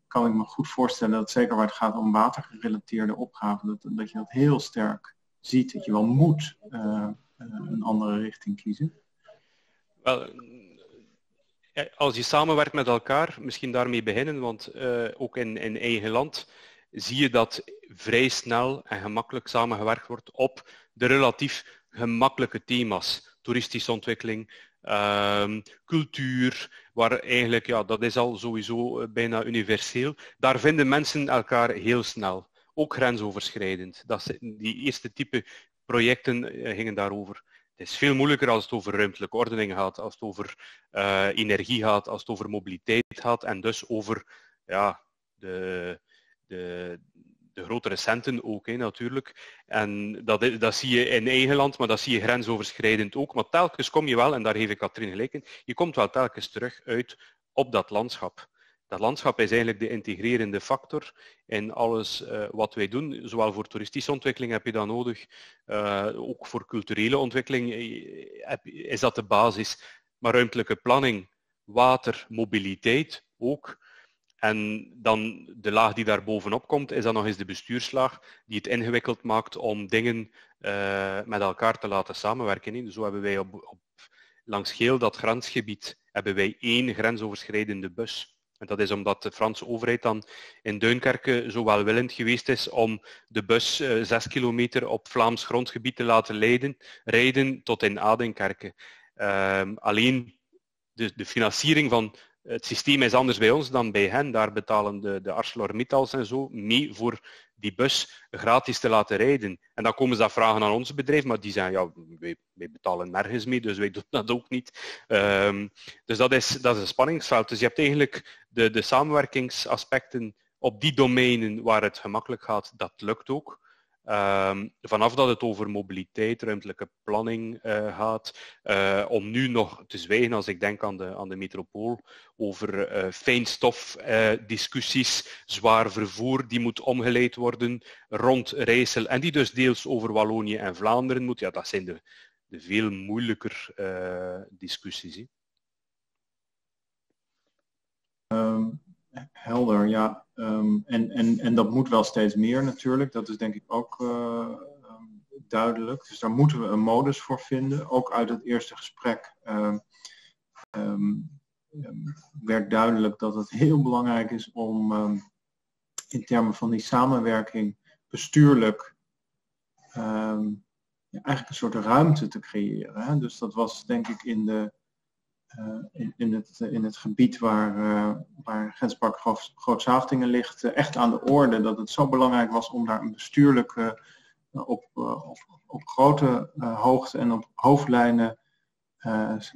[SPEAKER 5] Kan ik me goed voorstellen dat zeker waar het gaat om watergerelateerde opgaven, dat, dat je dat heel sterk ziet, dat je wel moet uh, een andere richting kiezen?
[SPEAKER 4] Wel, als je samenwerkt met elkaar, misschien daarmee beginnen, want uh, ook in, in eigen land zie je dat vrij snel en gemakkelijk samengewerkt wordt op de relatief gemakkelijke thema's. Toeristische ontwikkeling, um, cultuur, waar eigenlijk, ja, dat is al sowieso eh, bijna universeel. Daar vinden mensen elkaar heel snel, ook grensoverschrijdend. Dat, die eerste type projecten eh, gingen daarover. Het is veel moeilijker als het over ruimtelijke ordening gaat, als het over uh, energie gaat, als het over mobiliteit gaat en dus over ja, de, de, de grotere centen ook hè, natuurlijk. En dat, dat zie je in eigen land, maar dat zie je grensoverschrijdend ook. Maar telkens kom je wel, en daar geef ik Katrien gelijk in, je komt wel telkens terug uit op dat landschap. Dat landschap is eigenlijk de integrerende factor in alles uh, wat wij doen. Zowel voor toeristische ontwikkeling heb je dat nodig, uh, ook voor culturele ontwikkeling eh, is dat de basis. Maar ruimtelijke planning, water, mobiliteit ook. En dan de laag die daar bovenop komt, is dan nog eens de bestuurslaag die het ingewikkeld maakt om dingen met elkaar te laten samenwerken. Dus zo hebben wij op, op, langs Geel, dat grensgebied, hebben wij één grensoverschrijdende bus. En dat is omdat de Franse overheid dan in Duinkerke zo welwillend geweest is om de bus uh, zes kilometer op Vlaams grondgebied te laten leiden, rijden tot in Adenkerke. Uh, alleen de financiering van het systeem is anders bij ons dan bij hen. Daar betalen de, de ArcelorMittals en zo mee voor die bus gratis te laten rijden. En dan komen ze dat vragen aan ons bedrijf, maar die zeggen, ja, wij, wij betalen nergens mee, dus wij doen dat ook niet. Um, dus dat is, dat is een spanningsveld. Dus je hebt eigenlijk de, de samenwerkingsaspecten op die domeinen waar het gemakkelijk gaat, dat lukt ook. Um, vanaf dat het over mobiliteit, ruimtelijke planning uh, gaat, uh, om nu nog te zwijgen als ik denk aan de, aan de metropool, over uh, fijnstofdiscussies, zwaar vervoer die moet omgeleid worden rond Rijssel en die dus deels over Wallonië en Vlaanderen moet, ja dat zijn de, de veel moeilijker discussies.
[SPEAKER 5] Um, helder, ja. Um, en, en, en dat moet wel steeds meer natuurlijk. Dat is denk ik ook uh, um, duidelijk. Dus daar moeten we een modus voor vinden. Ook uit het eerste gesprek um, werd duidelijk dat het heel belangrijk is om in termen van die samenwerking bestuurlijk ja, eigenlijk een soort ruimte te creëren. Hè? Dus dat was denk ik in de uh, in, in, het, in het gebied waar, uh, waar Grenspark Groot, ligt, echt aan de orde dat het zo belangrijk was om daar een bestuurlijke, op, op, op, grote hoogte en op hoofdlijnen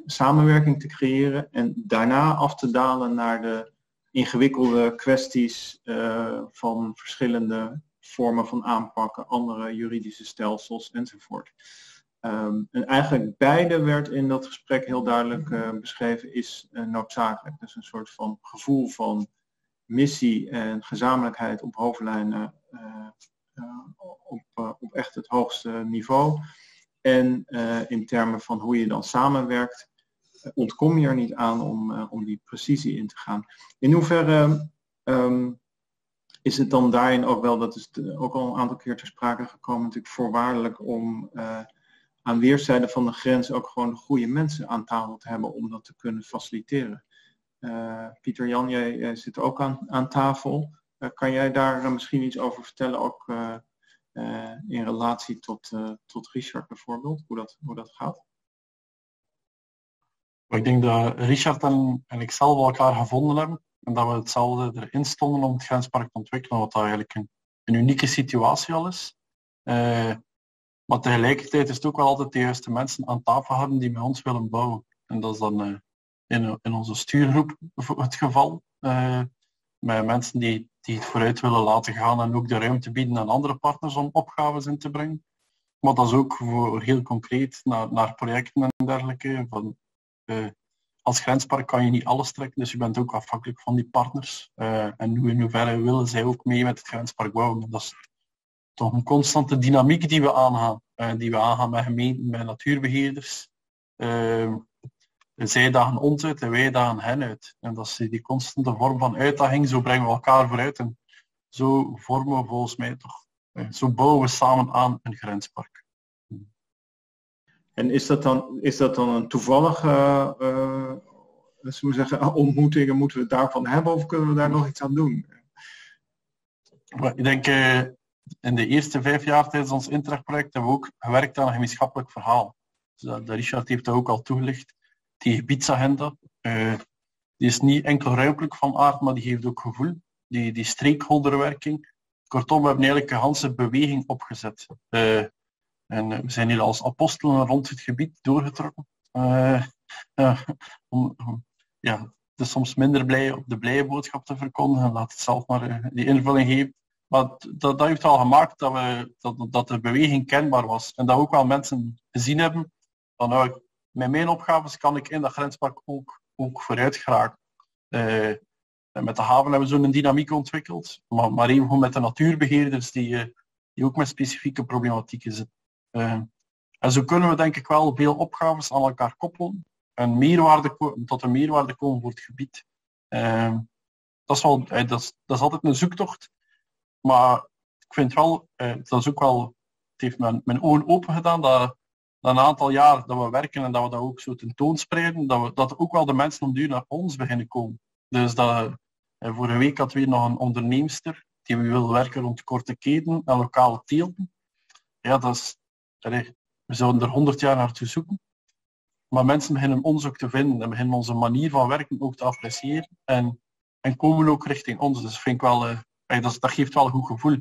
[SPEAKER 5] samenwerking te creëren en daarna af te dalen naar de ingewikkelde kwesties van verschillende vormen van aanpakken, andere juridische stelsels enzovoort. Um, en eigenlijk beide werd in dat gesprek heel duidelijk uh, beschreven, is uh, noodzakelijk. Dus een soort van gevoel van missie en gezamenlijkheid op hoofdlijnen uh, op, op echt het hoogste niveau. En in termen van hoe je dan samenwerkt, ontkom je er niet aan om, om die precisie in te gaan. In hoeverre ehm, is het dan daarin ook wel, dat is ook al een aantal keer ter sprake gekomen, natuurlijk voorwaardelijk om aan weerszijden van de grens ook gewoon de goede mensen aan tafel te hebben om dat te kunnen faciliteren. Uh, Pieter Jan, jij, zit ook aan, aan tafel. Uh, kan jij daar misschien iets over vertellen, ook in relatie tot, tot Richard bijvoorbeeld, hoe dat, hoe dat gaat?
[SPEAKER 6] Ik denk dat Richard en, en ik zelf elkaar gevonden hebben en dat we hetzelfde erin stonden om het grenspark te ontwikkelen, wat eigenlijk een, een unieke situatie al is. Maar tegelijkertijd is het ook wel altijd de juiste mensen aan tafel hebben die met ons willen bouwen. En dat is dan uh, in, in, onze stuurgroep het geval. Uh, met mensen die, die het vooruit willen laten gaan en ook de ruimte bieden aan andere partners om opgaves in te brengen. Maar dat is ook voor heel concreet naar, naar projecten en dergelijke. Van, uh, als grenspark kan je niet alles trekken, dus je bent ook afhankelijk van die partners. en hoe in hoeverre willen zij ook mee met het grenspark bouwen. Dat toch een constante dynamiek die we aangaan. Uh, die we aangaan met gemeenten, met natuurbeheerders. Uh, zij dagen ons uit en wij dagen hen uit. En dat is die constante vorm van uitdaging. Zo brengen we elkaar vooruit. En zo vormen we volgens mij toch, uh, zo bouwen we samen aan een grenspark.
[SPEAKER 5] En is dat dan, is dat dan een toevallige uh, we zeggen, ontmoeting? Moeten we het daarvan hebben of kunnen we daar nog iets aan doen?
[SPEAKER 6] ik denk, in de eerste vijf jaar tijdens ons Interreg-project hebben we ook gewerkt aan een gemeenschappelijk verhaal. Dus, de Richard heeft dat ook al toegelicht. Die gebiedsagenda, uh, die is niet enkel ruimtelijk van aard, maar die geeft ook gevoel. Die, die stakeholderwerking. Kortom, we hebben eigenlijk een hele beweging opgezet. Uh, en we zijn hier als apostelen rond het gebied doorgetrokken. Om, ja, het soms minder blij op de blije boodschap te verkondigen. Laat het zelf maar die invulling geven. Maar dat, heeft al gemaakt dat, we, dat, dat de beweging kenbaar was. En dat ook wel mensen gezien hebben van met mijn opgaves kan ik in dat grenspark ook, ook vooruit geraken. Uh, met de haven hebben we zo'n dynamiek ontwikkeld, maar, maar even met de natuurbeheerders die, uh, die ook met specifieke problematieken zitten. Uh, en zo kunnen we denk ik wel veel opgaves aan elkaar koppelen en meerwaarde, tot een meerwaarde komen voor het gebied. dat, is wel, dat, is, dat is altijd een zoektocht. Maar ik vind wel, eh, dat is ook wel, het heeft mijn, mijn ogen open gedaan dat, dat een aantal jaar dat we werken en dat we dat ook zo tentoonspreiden, dat, we, dat ook wel de mensen om duur naar ons beginnen komen. Dus dat, eh, vorige week had we nog een onderneemster die wil werken rond korte keten en lokale teelten. Ja, dat is, we zouden er honderd jaar naartoe zoeken. Maar mensen beginnen ons ook te vinden en beginnen onze manier van werken ook te appreciëren en, en komen ook richting ons. Dus vind ik wel, uh, dat, dat geeft wel een goed gevoel.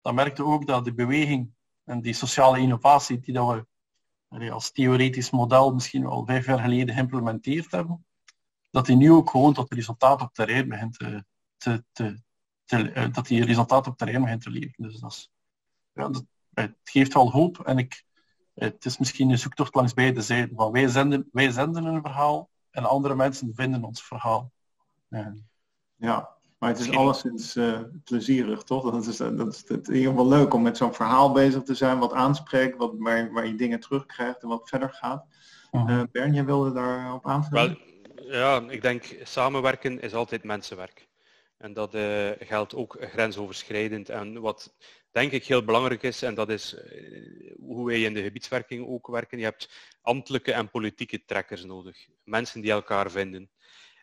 [SPEAKER 6] Dan merkte ook dat de beweging en die sociale innovatie die dat we als theoretisch model misschien al vijf jaar geleden geïmplementeerd hebben, dat die nu ook gewoon tot resultaat op terrein begint te, te, te, eh, dat die resultaat op terrein begint te leveren. Dus dat, is, ja, dat het geeft wel hoop en ik, het is misschien een zoektocht langs beide zijden. Want wij zenden, wij zenden een verhaal en andere mensen vinden ons verhaal.
[SPEAKER 5] Ja, maar het is alleszins uh, plezierig, toch? Dat is, dat is het in ieder geval leuk om met zo'n verhaal bezig te zijn, wat aanspreekt, wat, waar, waar je dingen terugkrijgt en wat verder gaat. Uh, Bern, jij wilde daarop aanvullen?
[SPEAKER 4] Wel, ja, ik denk samenwerken is altijd mensenwerk. En dat uh, geldt ook grensoverschrijdend. En wat denk ik heel belangrijk is, en dat is hoe wij in de gebiedswerking ook werken, je hebt ambtelijke en politieke trekkers nodig. Mensen die elkaar vinden.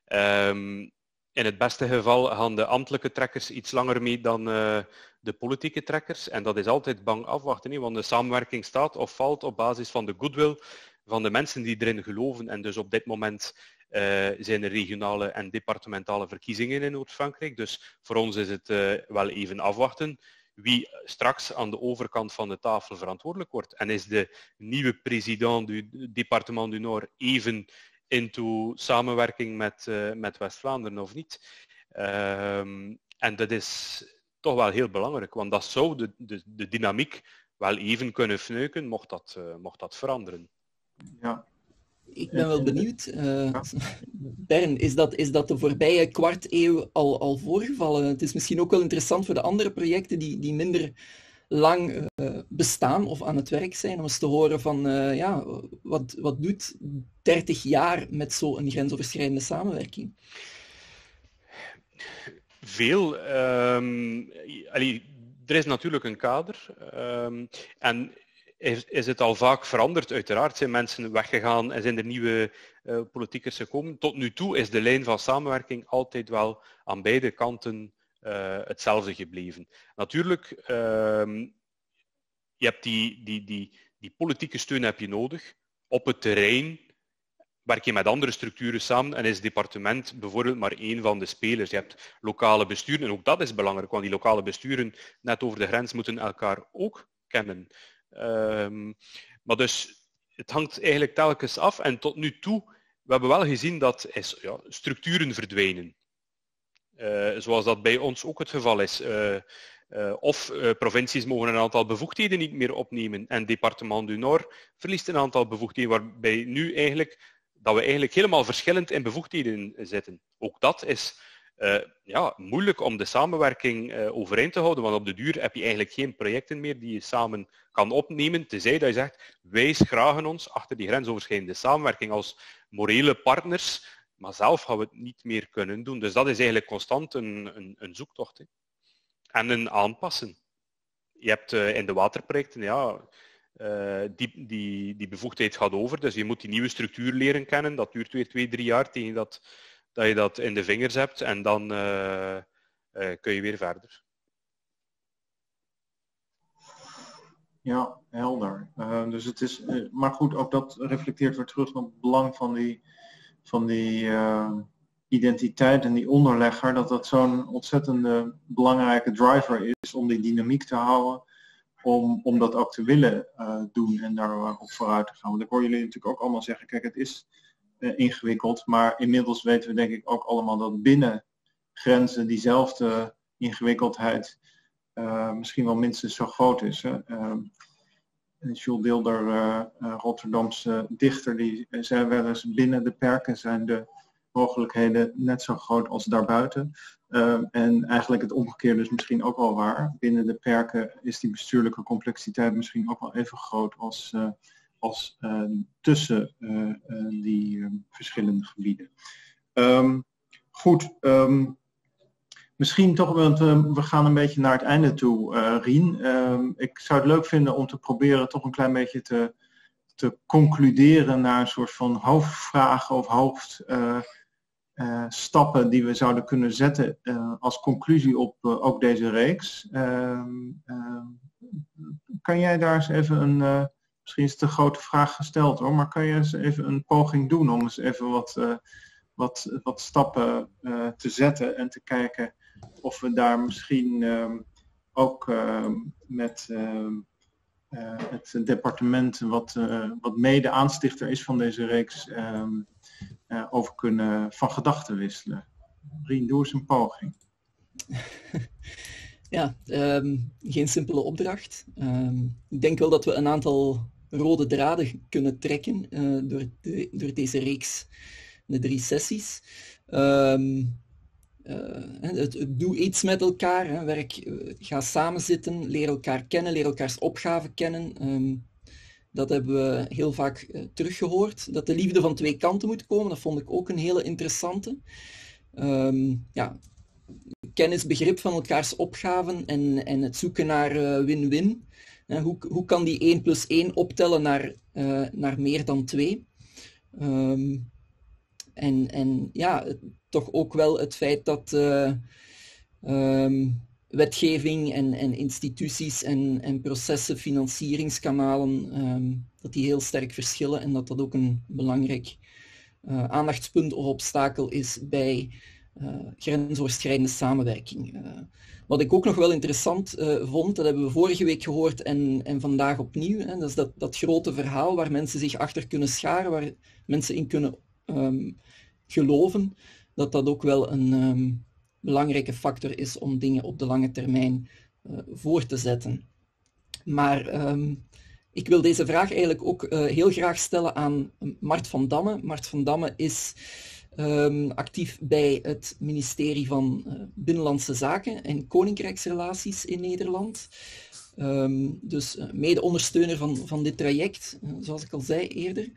[SPEAKER 4] Um, in het beste geval gaan de ambtelijke trekkers iets langer mee dan uh, de politieke trekkers. En dat is altijd bang afwachten, nie? want de samenwerking staat of valt op basis van de goodwill van de mensen die erin geloven. En dus op dit moment uh, zijn er regionale en departementale verkiezingen in Noord-Frankrijk. Dus voor ons is het uh, wel even afwachten wie straks aan de overkant van de tafel verantwoordelijk wordt. En is de nieuwe president du departement du Nord even into samenwerking met, uh, met West-Vlaanderen of niet. Um, en dat is toch wel heel belangrijk, want dat zou de, de, de dynamiek wel even kunnen fneuken, mocht dat, uh, mocht dat veranderen.
[SPEAKER 5] Ja.
[SPEAKER 1] Ik ben wel benieuwd. Uh, Bern, is dat, is dat de voorbije kwart eeuw al, al voorgevallen? Het is misschien ook wel interessant voor de andere projecten die, die minder lang bestaan of aan het werk zijn, om eens te horen van ja, wat, wat doet 30 jaar met zo'n grensoverschrijdende samenwerking?
[SPEAKER 4] Veel. Um, er is natuurlijk een kader. Um, en is, is, het al vaak veranderd. Uiteraard zijn mensen weggegaan en zijn er nieuwe uh, politiekers gekomen. Tot nu toe is de lijn van samenwerking altijd wel aan beide kanten hetzelfde gebleven. Natuurlijk, uh, je hebt die, die, die, die politieke steun heb je nodig. Op het terrein werk je met andere structuren samen en is departement bijvoorbeeld maar één van de spelers. Je hebt lokale besturen en ook dat is belangrijk, want die lokale besturen net over de grens moeten elkaar ook kennen. Um, maar dus het hangt eigenlijk telkens af en tot nu toe, we hebben wel gezien dat is, ja, structuren verdwijnen. Uh, zoals dat bij ons ook het geval is. Uh, uh, of provincies mogen een aantal bevoegdheden niet meer opnemen en departement du Nord verliest een aantal bevoegdheden, waarbij nu eigenlijk dat we eigenlijk helemaal verschillend in bevoegdheden zitten. Ook dat is ja, moeilijk om de samenwerking overeind te houden, want op de duur heb je eigenlijk geen projecten meer die je samen kan opnemen, tenzij dat je zegt, wij schragen ons achter die grensoverschrijdende samenwerking als morele partners, maar zelf gaan we het niet meer kunnen doen. Dus dat is eigenlijk constant een, een, een zoektocht. Hè. En een aanpassen. Je hebt uh, in de waterprojecten, ja, uh, die, die, die bevoegdheid gaat over. Dus je moet die nieuwe structuur leren kennen. Dat duurt weer twee, drie jaar tegen dat, dat je dat in de vingers hebt. En dan uh, kun je weer verder.
[SPEAKER 5] Ja, helder. dus het is, maar goed, ook dat reflecteert weer terug op het belang van die, van die identiteit en die onderlegger. Dat dat zo'n ontzettende belangrijke driver is om die dynamiek te houden om, om dat ook te willen uh, doen en daarop uh, vooruit te gaan. Want ik hoor jullie natuurlijk ook allemaal zeggen, kijk, het is ingewikkeld, maar inmiddels weten we denk ik ook allemaal dat binnen grenzen diezelfde ingewikkeldheid misschien wel minstens zo groot is. Hè? Jules Deelder, Rotterdamse dichter, die zei wel eens binnen de perken zijn de mogelijkheden net zo groot als daarbuiten. Uh, en eigenlijk het omgekeerde is misschien ook wel waar. Binnen de perken is die bestuurlijke complexiteit misschien ook wel even groot als, uh, als tussen die verschillende gebieden. Um, goed, misschien toch, want we gaan een beetje naar het einde toe, Rien. Um, ik zou het leuk vinden om te proberen toch een klein beetje te, te concluderen naar een soort van hoofdvragen of hoofd uh, stappen die we zouden kunnen zetten als conclusie op ook deze reeks. Ehm, ehm, kan jij daar eens even een, misschien is het een grote vraag gesteld hoor, maar kan je eens even een poging doen om eens even wat, wat, wat stappen te zetten en te kijken of we daar misschien um, ook met het departement wat, wat mede aanstichter is van deze reeks uh, over kunnen van gedachten wisselen. Rien, doe eens een poging.
[SPEAKER 1] ja, geen simpele opdracht. Ik denk wel dat we een aantal rode draden kunnen trekken door, door deze reeks, de drie sessies. Um, het, het, doe iets met elkaar, hè, werk, ga samen zitten, leer elkaar kennen, leer elkaars opgaven kennen. Um, dat hebben we heel vaak uh, teruggehoord. Dat de liefde van twee kanten moet komen, dat vond ik ook een hele interessante. Um, ja, kennis, begrip van elkaars opgaven en, en het zoeken naar win-win. Hoe, hoe kan die 1 plus 1 optellen naar, naar meer dan 2? Um, ehm, en, en ja, toch ook wel het feit dat um, wetgeving en, en instituties en, en processen, financieringskanalen, um, dat die heel sterk verschillen en dat dat ook een belangrijk uh, aandachtspunt of obstakel is bij uh, grensoverschrijdende samenwerking. Wat ik ook nog wel interessant vond, dat hebben we vorige week gehoord en, en vandaag opnieuw, hè, dat is dat, dat grote verhaal waar mensen zich achter kunnen scharen, waar mensen in kunnen um, geloven, dat dat ook wel een, um, belangrijke factor is om dingen op de lange termijn uh, voor te zetten. Maar um, ik wil deze vraag eigenlijk ook uh, heel graag stellen aan Mart van Damme. Mart van Damme is actief bij het ministerie van uh, Binnenlandse Zaken en Koninkrijksrelaties in Nederland. Ehm, dus mede-ondersteuner van, van dit traject, zoals ik al zei eerder.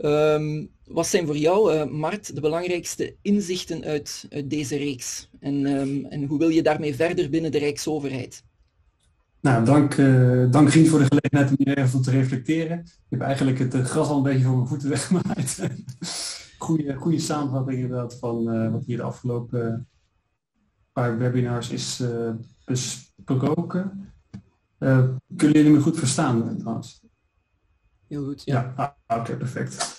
[SPEAKER 1] Ehm, wat zijn voor jou, Mart, de belangrijkste inzichten uit, deze reeks? En, ehm, en hoe wil je daarmee verder binnen de Rijksoverheid?
[SPEAKER 7] Nou, dank, uh, dank Gien voor de gelegenheid om hier even te reflecteren. Ik heb eigenlijk het gras al een beetje voor mijn voeten weggemaaid. goede, goede samenvatting van wat hier de afgelopen paar webinars is besproken. kunnen jullie me goed verstaan trouwens?
[SPEAKER 1] Heel goed.
[SPEAKER 7] Ja, ah, oké, perfect.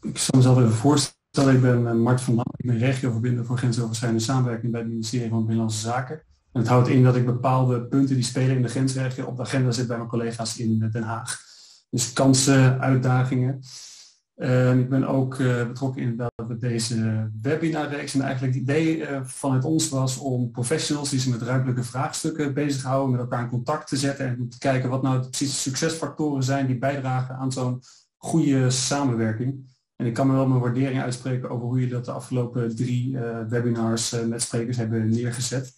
[SPEAKER 7] ik zal mezelf even voorstellen. Ik ben Mart van Dam. Ik ben regioverbinder voor grensoverschrijdende samenwerking bij het ministerie van Binnenlandse Zaken. En het houdt in dat ik bepaalde punten die spelen in de grensregio op de agenda zet bij mijn collega's in Den Haag. Dus kansen, uitdagingen. Uh, ik ben ook uh, betrokken bij deze webinarreeks. En eigenlijk het idee uh, vanuit ons was om professionals die zich met ruimtelijke vraagstukken bezighouden, met elkaar in contact te zetten en te kijken wat nou precies de succesfactoren zijn die bijdragen aan zo'n goede samenwerking. En ik kan me wel mijn waardering uitspreken over hoe je dat de afgelopen drie webinars met sprekers hebben neergezet.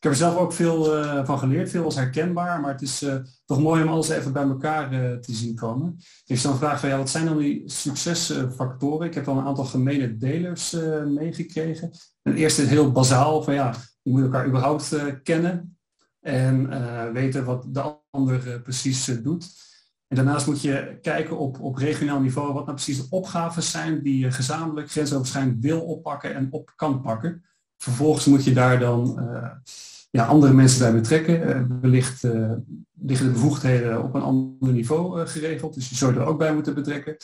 [SPEAKER 7] Ik heb er zelf ook veel uh, van geleerd, veel was herkenbaar, maar het is uh, toch mooi om alles even bij elkaar uh, te zien komen. Stel een vraag van ja, wat zijn dan die succesfactoren? Ik heb al een aantal gemene delers meegekregen. En eerst is heel bazaal van ja, je moet elkaar überhaupt kennen en weten wat de ander precies doet. En daarnaast moet je kijken op, op regionaal niveau wat nou precies de opgaven zijn die je gezamenlijk grensoverschrijdend wil oppakken en op kan pakken. Vervolgens moet je daar dan ja, andere mensen bij betrekken. Uh, wellicht uh, liggen de bevoegdheden op een ander niveau uh, geregeld, dus je zou er ook bij moeten betrekken.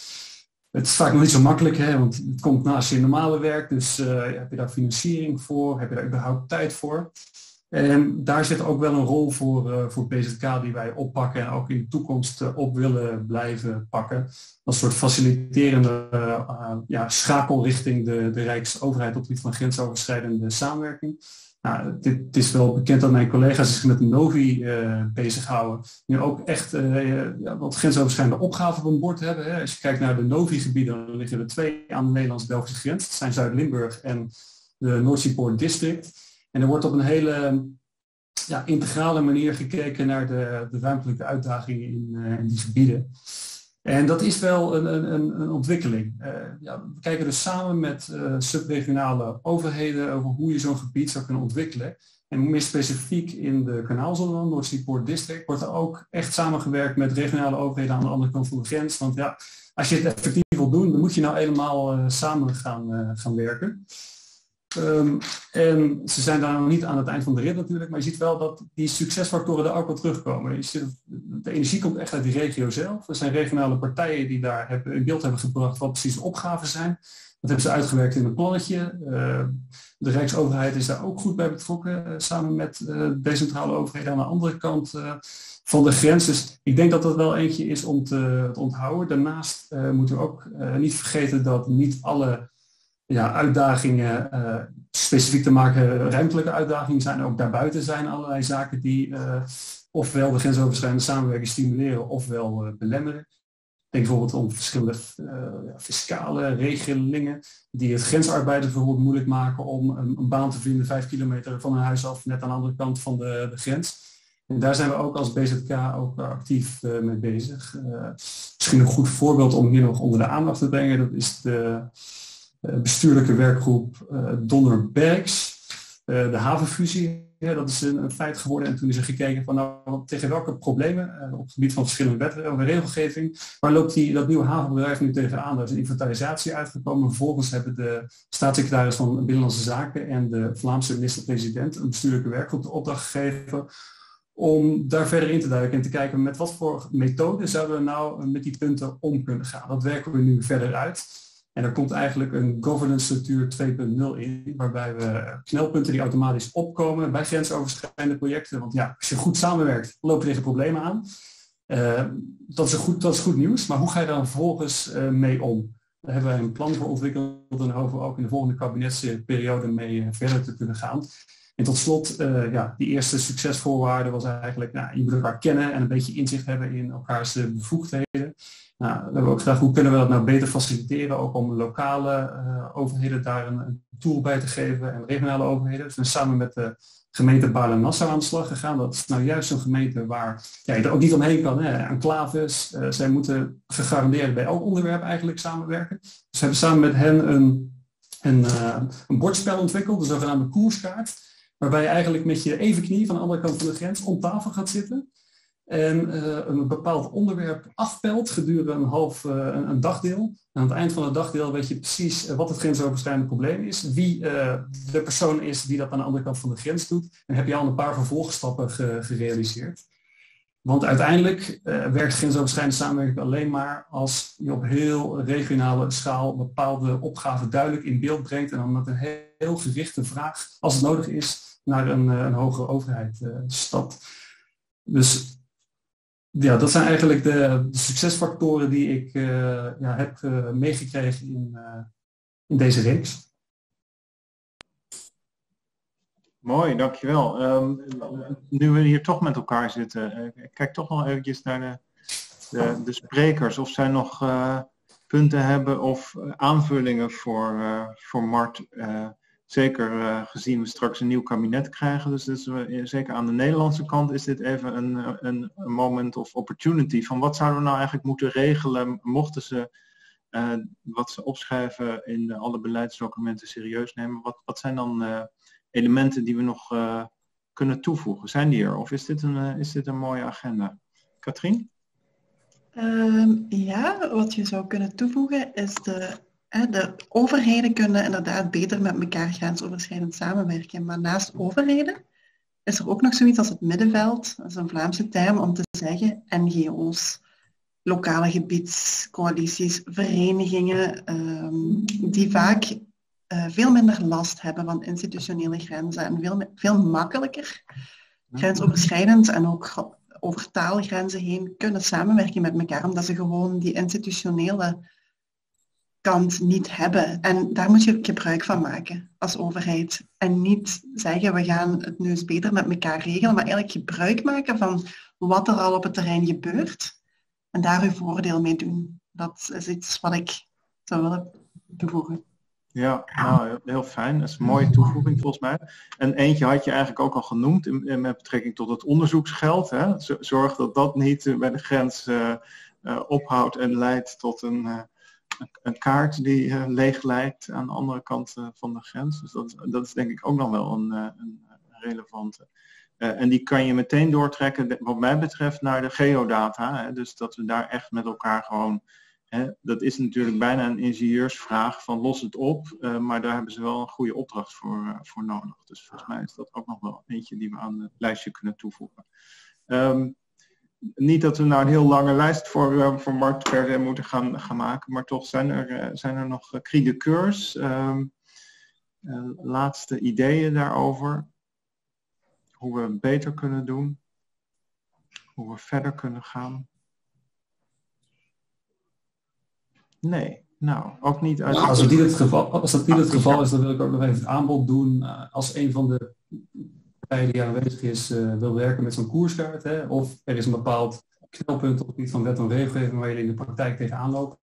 [SPEAKER 7] Het is vaak nog niet zo makkelijk, hè, want het komt naast je normale werk, dus heb je daar financiering voor, heb je daar überhaupt tijd voor? En daar zit ook wel een rol voor, voor BZK die wij oppakken en ook in de toekomst op willen blijven pakken. Als soort faciliterende uh, ja, schakel richting de, de Rijksoverheid op het gebied van grensoverschrijdende samenwerking. Nou, dit, is wel bekend dat mijn collega's zich met Novi uh, bezighouden. Nu ook echt uh, ja, wat grensoverschrijdende opgaven op een bord hebben. Hè. Als je kijkt naar de Novi-gebieden, dan liggen er twee aan de Nederlands-Belgische grens. Dat zijn Zuid-Limburg en de Noordseapoort District. En er wordt op een hele ja, integrale manier gekeken naar de, de ruimtelijke uitdagingen in, in die gebieden. En dat is wel een, een, een ontwikkeling. Uh, ja, we kijken dus samen met uh, subregionale overheden over hoe je zo'n gebied zou kunnen ontwikkelen. En meer specifiek in de Kanaalzone, Noordseaport District, wordt er ook echt samengewerkt met regionale overheden aan de andere kant van de grens. Want ja, als je het effectief wil doen, dan moet je nou helemaal uh, samen gaan, gaan werken. Um, en ze zijn daar nog niet aan het eind van de rit natuurlijk, maar je ziet wel dat die succesfactoren daar ook wel terugkomen. De energie komt echt uit die regio zelf. Er zijn regionale partijen die daar hebben, in beeld hebben gebracht wat precies de opgaven zijn. Dat hebben ze uitgewerkt in een plannetje. Uh, de Rijksoverheid is daar ook goed bij betrokken, uh, samen met uh, decentrale overheden aan de andere kant van de grens. Dus ik denk dat dat wel eentje is om te, te onthouden. Daarnaast moeten we ook niet vergeten dat niet alle ja, uitdagingen uh, specifiek te maken, ruimtelijke uitdagingen zijn. Ook daarbuiten zijn allerlei zaken die uh, ofwel de grensoverschrijdende samenwerking stimuleren ofwel uh, belemmeren. Denk bijvoorbeeld om verschillende fiscale regelingen die het grensarbeiders bijvoorbeeld moeilijk maken om een, een, baan te vinden vijf kilometer van hun huis af, net aan de andere kant van de, de grens. En daar zijn we ook als BZK ook actief mee bezig. misschien een goed voorbeeld om hier nog onder de aandacht te brengen, dat is de eh, bestuurlijke werkgroep eh, Donner. Eh, de havenfusie, dat is een, feit geworden. En toen is er gekeken van nou, tegen welke problemen op het gebied van verschillende wetten en regelgeving, waar loopt die, dat nieuwe havenbedrijf nu tegenaan? Daar is een inventarisatie uitgekomen. Vervolgens hebben de staatssecretaris van Binnenlandse Zaken en de Vlaamse minister-president een bestuurlijke werkgroep de opdracht gegeven om daar verder in te duiken en te kijken met wat voor methode zouden we nou met die punten om kunnen gaan. Dat werken we nu verder uit. En er komt eigenlijk een governance structuur 2.0 in, waarbij we knelpunten die automatisch opkomen bij grensoverschrijdende projecten. Want ja, als je goed samenwerkt, loop je tegen problemen aan. Uh, dat, is goed, dat is goed nieuws, maar hoe ga je daar vervolgens uh, mee om? Daar hebben wij een plan voor ontwikkeld en hopen we ook in de volgende kabinetsperiode mee uh, verder te kunnen gaan. En tot slot, ja, die eerste succesvoorwaarde was eigenlijk, nou, je moet elkaar kennen en een beetje inzicht hebben in elkaars bevoegdheden. Nou, we hebben ook gevraagd hoe kunnen we dat nou beter faciliteren, ook om lokale uh, overheden daar een, tool bij te geven en regionale overheden. Dus we samen met de gemeente Baarle-Nassau aan de slag gegaan. Dat is nou juist zo'n gemeente waar je er ook niet omheen kan. Hè. Enclaves, uh, zij moeten gegarandeerd bij elk onderwerp eigenlijk samenwerken. Dus we hebben samen met hen een, een, uh, een bordspel ontwikkeld, de zogenaamde koerskaart. Waarbij je eigenlijk met je evenknie van de andere kant van de grens om tafel gaat zitten. En uh, een bepaald onderwerp afpelt gedurende een half een, een, dagdeel. En aan het eind van het dagdeel weet je precies wat het grensoverschrijdende probleem is. Wie de persoon is die dat aan de andere kant van de grens doet. En heb je al een paar vervolgstappen ge, gerealiseerd. Want uiteindelijk werkt grensoverschrijdende samenwerking alleen maar als je op heel regionale schaal bepaalde opgaven duidelijk in beeld brengt en dan met een heel gerichte vraag, als het nodig is, naar een, een hogere overheid stapt. Dus ja, dat zijn eigenlijk de, succesfactoren die ik uh, ja, heb meegekregen in, in deze reeks.
[SPEAKER 5] Mooi, dankjewel. Um, nu we hier toch met elkaar zitten, kijk toch nog eventjes naar de, de, de sprekers. Of zij nog punten hebben of aanvullingen voor, voor Mart. Zeker gezien we straks een nieuw kabinet krijgen. Dus, dus zeker aan de Nederlandse kant is dit even een, een, een, moment of opportunity. Van wat zouden we nou eigenlijk moeten regelen mochten ze wat ze opschrijven in alle beleidsdocumenten serieus nemen. Wat, wat zijn dan elementen die we nog kunnen toevoegen? Zijn die er? Of is dit een, is dit een mooie agenda? Katrien?
[SPEAKER 3] Um, ja, wat je zou kunnen toevoegen is de, de overheden kunnen inderdaad beter met elkaar grensoverschrijdend samenwerken. Maar naast overheden is er ook nog zoiets als het middenveld. Dat is een Vlaamse term om te zeggen NGO's lokale gebiedscoalities, verenigingen, um, die vaak uh, veel minder last hebben van institutionele grenzen en veel, veel makkelijker grensoverschrijdend en ook over taalgrenzen heen kunnen samenwerken met elkaar, omdat ze gewoon die institutionele niet hebben. En daar moet je gebruik van maken als overheid. En niet zeggen, we gaan het nu eens beter met elkaar regelen, maar eigenlijk gebruik maken van wat er al op het terrein gebeurt en daar uw voordeel mee doen. Dat is iets wat ik zou willen toevoegen.
[SPEAKER 5] Ja, nou, heel fijn. Dat is een mooie toevoeging volgens mij. En eentje had je eigenlijk ook al genoemd in, met betrekking tot het onderzoeksgeld. Hè. Zorg dat dat niet bij de grens uh, uh, ophoudt en leidt tot een, een kaart die leeg lijkt aan de andere kant van de grens. Dus dat, dat is denk ik ook nog wel een, een relevante. en die kan je meteen doortrekken, wat mij betreft, naar de geodata. Hè. Dus dat we daar echt met elkaar gewoon dat is natuurlijk bijna een ingenieursvraag van los het op, maar daar hebben ze wel een goede opdracht voor, voor nodig. Dus volgens mij is dat ook nog wel eentje die we aan het lijstje kunnen toevoegen. Um, niet dat we nou een heel lange lijst voor, uh, voor Markt per moeten gaan, gaan maken, maar toch zijn er, zijn er nog uh, Um, laatste ideeën daarover. Hoe we beter kunnen doen. Hoe we verder kunnen gaan. Nee, nou, ook niet uit...
[SPEAKER 7] Als niet het geval, als dat niet het geval is, dan wil ik ook nog even het aanbod doen. Als een van de partijen die aanwezig is uh, wil werken met zo'n koerskaart, hè, of er is een bepaald knelpunt op het gebied van wet en regelgeving waar jullie in de praktijk tegenaan lopen.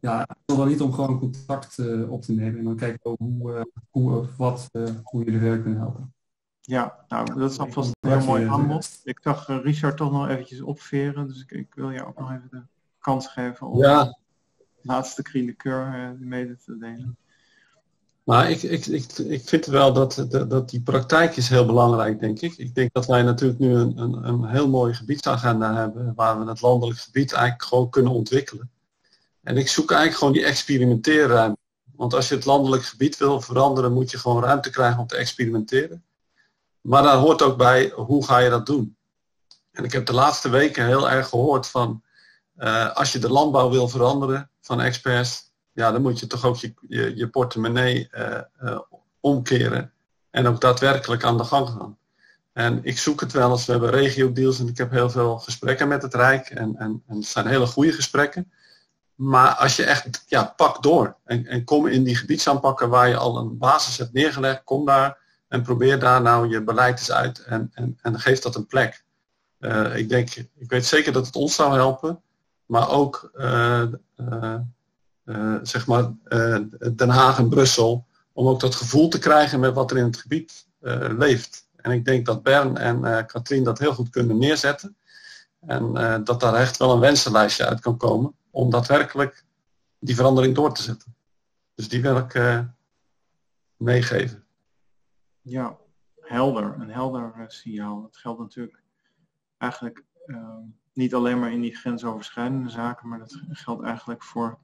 [SPEAKER 7] Ja, ik wil dan niet om gewoon contact uh, op te nemen en dan kijken we hoe, hoe of wat, hoe jullie werk kunnen helpen.
[SPEAKER 5] Ja, nou, dat is alvast een heel mooi aanbod. Ik zag Richard toch nog eventjes opveren, dus ik, ik wil je ook nog even de kans geven om...
[SPEAKER 2] Ja,
[SPEAKER 5] laatste krielekeur uh, mede te delen.
[SPEAKER 2] Maar ik, ik, ik, ik vind wel dat, dat, die praktijk is heel belangrijk, denk ik. Ik denk dat wij natuurlijk nu een, een, een heel mooie gebiedsagenda hebben, waar we het landelijk gebied eigenlijk gewoon kunnen ontwikkelen. En ik zoek eigenlijk gewoon die experimenteerruimte. Want als je het landelijk gebied wil veranderen, moet je gewoon ruimte krijgen om te experimenteren. Maar daar hoort ook bij, hoe ga je dat doen? En ik heb de laatste weken heel erg gehoord van, uh, als je de landbouw wil veranderen, van experts, ja, dan moet je toch ook je, je, portemonnee uh, uh, omkeren en ook daadwerkelijk aan de gang gaan. En ik zoek het wel eens, we hebben regio-deals en ik heb heel veel gesprekken met het Rijk en, en, en het zijn hele goede gesprekken. Maar als je echt, ja, pak door en, en kom in die gebiedsaanpakken waar je al een basis hebt neergelegd, kom daar en probeer daar nou je beleid eens uit en, en, en geef dat een plek. Uh, ik denk, ik weet zeker dat het ons zou helpen maar ook uh, zeg maar Den Haag en Brussel, om ook dat gevoel te krijgen met wat er in het gebied leeft. En ik denk dat Bern en Katrien dat heel goed kunnen neerzetten. En dat daar echt wel een wensenlijstje uit kan komen om daadwerkelijk die verandering door te zetten. Dus die wil ik meegeven.
[SPEAKER 5] Ja, helder. Een helder signaal. Dat geldt natuurlijk eigenlijk niet alleen maar in die grensoverschrijdende zaken, maar dat geldt eigenlijk voor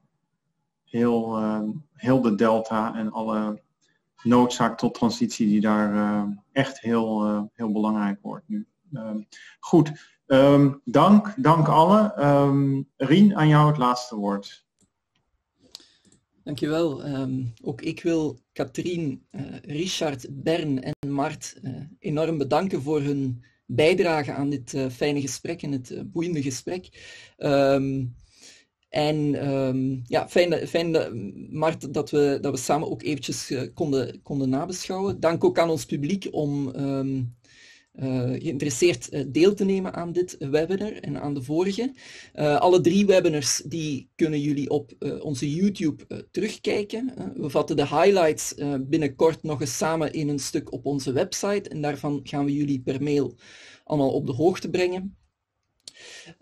[SPEAKER 5] heel, uh, heel de delta en alle noodzaak tot transitie die daar uh, echt heel, uh, heel belangrijk wordt nu. Ehm, goed, um, dank, dank allen. Rien, aan jou het laatste woord.
[SPEAKER 1] Dankjewel. Um, ook ik wil Katrien, Richard, Bern en Mart enorm bedanken voor hun bijdrage aan dit fijne gesprek en het boeiende gesprek. En um, ja, fijn, fijn Mart, dat we, dat we samen ook eventjes uh, konden, konden nabeschouwen. Dank ook aan ons publiek om um, uh, geïnteresseerd uh, deel te nemen aan dit webinar en aan de vorige. Alle drie webinars die kunnen jullie op onze YouTube terugkijken. we vatten de highlights binnenkort nog eens samen in een stuk op onze website en daarvan gaan we jullie per mail allemaal op de hoogte brengen.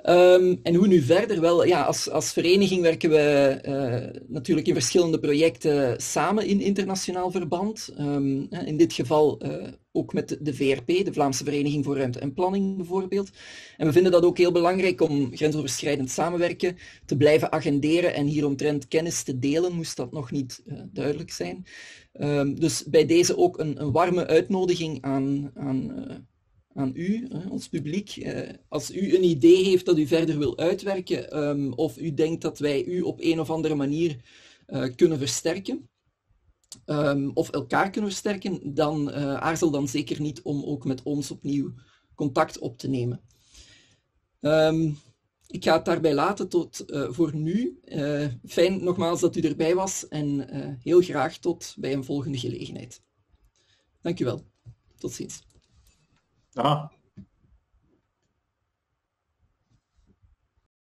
[SPEAKER 1] Um, en hoe nu verder? Wel, ja, als, als vereniging werken we uh, natuurlijk in verschillende projecten samen in internationaal verband. Um, in dit geval uh, ook met de VRP, de Vlaamse Vereniging voor Ruimte en Planning bijvoorbeeld. En we vinden dat ook heel belangrijk om grensoverschrijdend samenwerken te blijven agenderen en hieromtrent kennis te delen, moest dat nog niet uh, duidelijk zijn. Um, dus bij deze ook een, een warme uitnodiging aan, aan aan u, ons publiek. Eh, als u een idee heeft dat u verder wil uitwerken ehm, of u denkt dat wij u op een of andere manier eh, kunnen versterken, um, of elkaar kunnen versterken, dan uh, aarzel dan zeker niet om ook met ons opnieuw contact op te nemen. Um, ik ga het daarbij laten tot voor nu. fijn nogmaals dat u erbij was en heel graag tot bij een volgende gelegenheid. Dank u wel. Tot ziens.
[SPEAKER 5] Ah.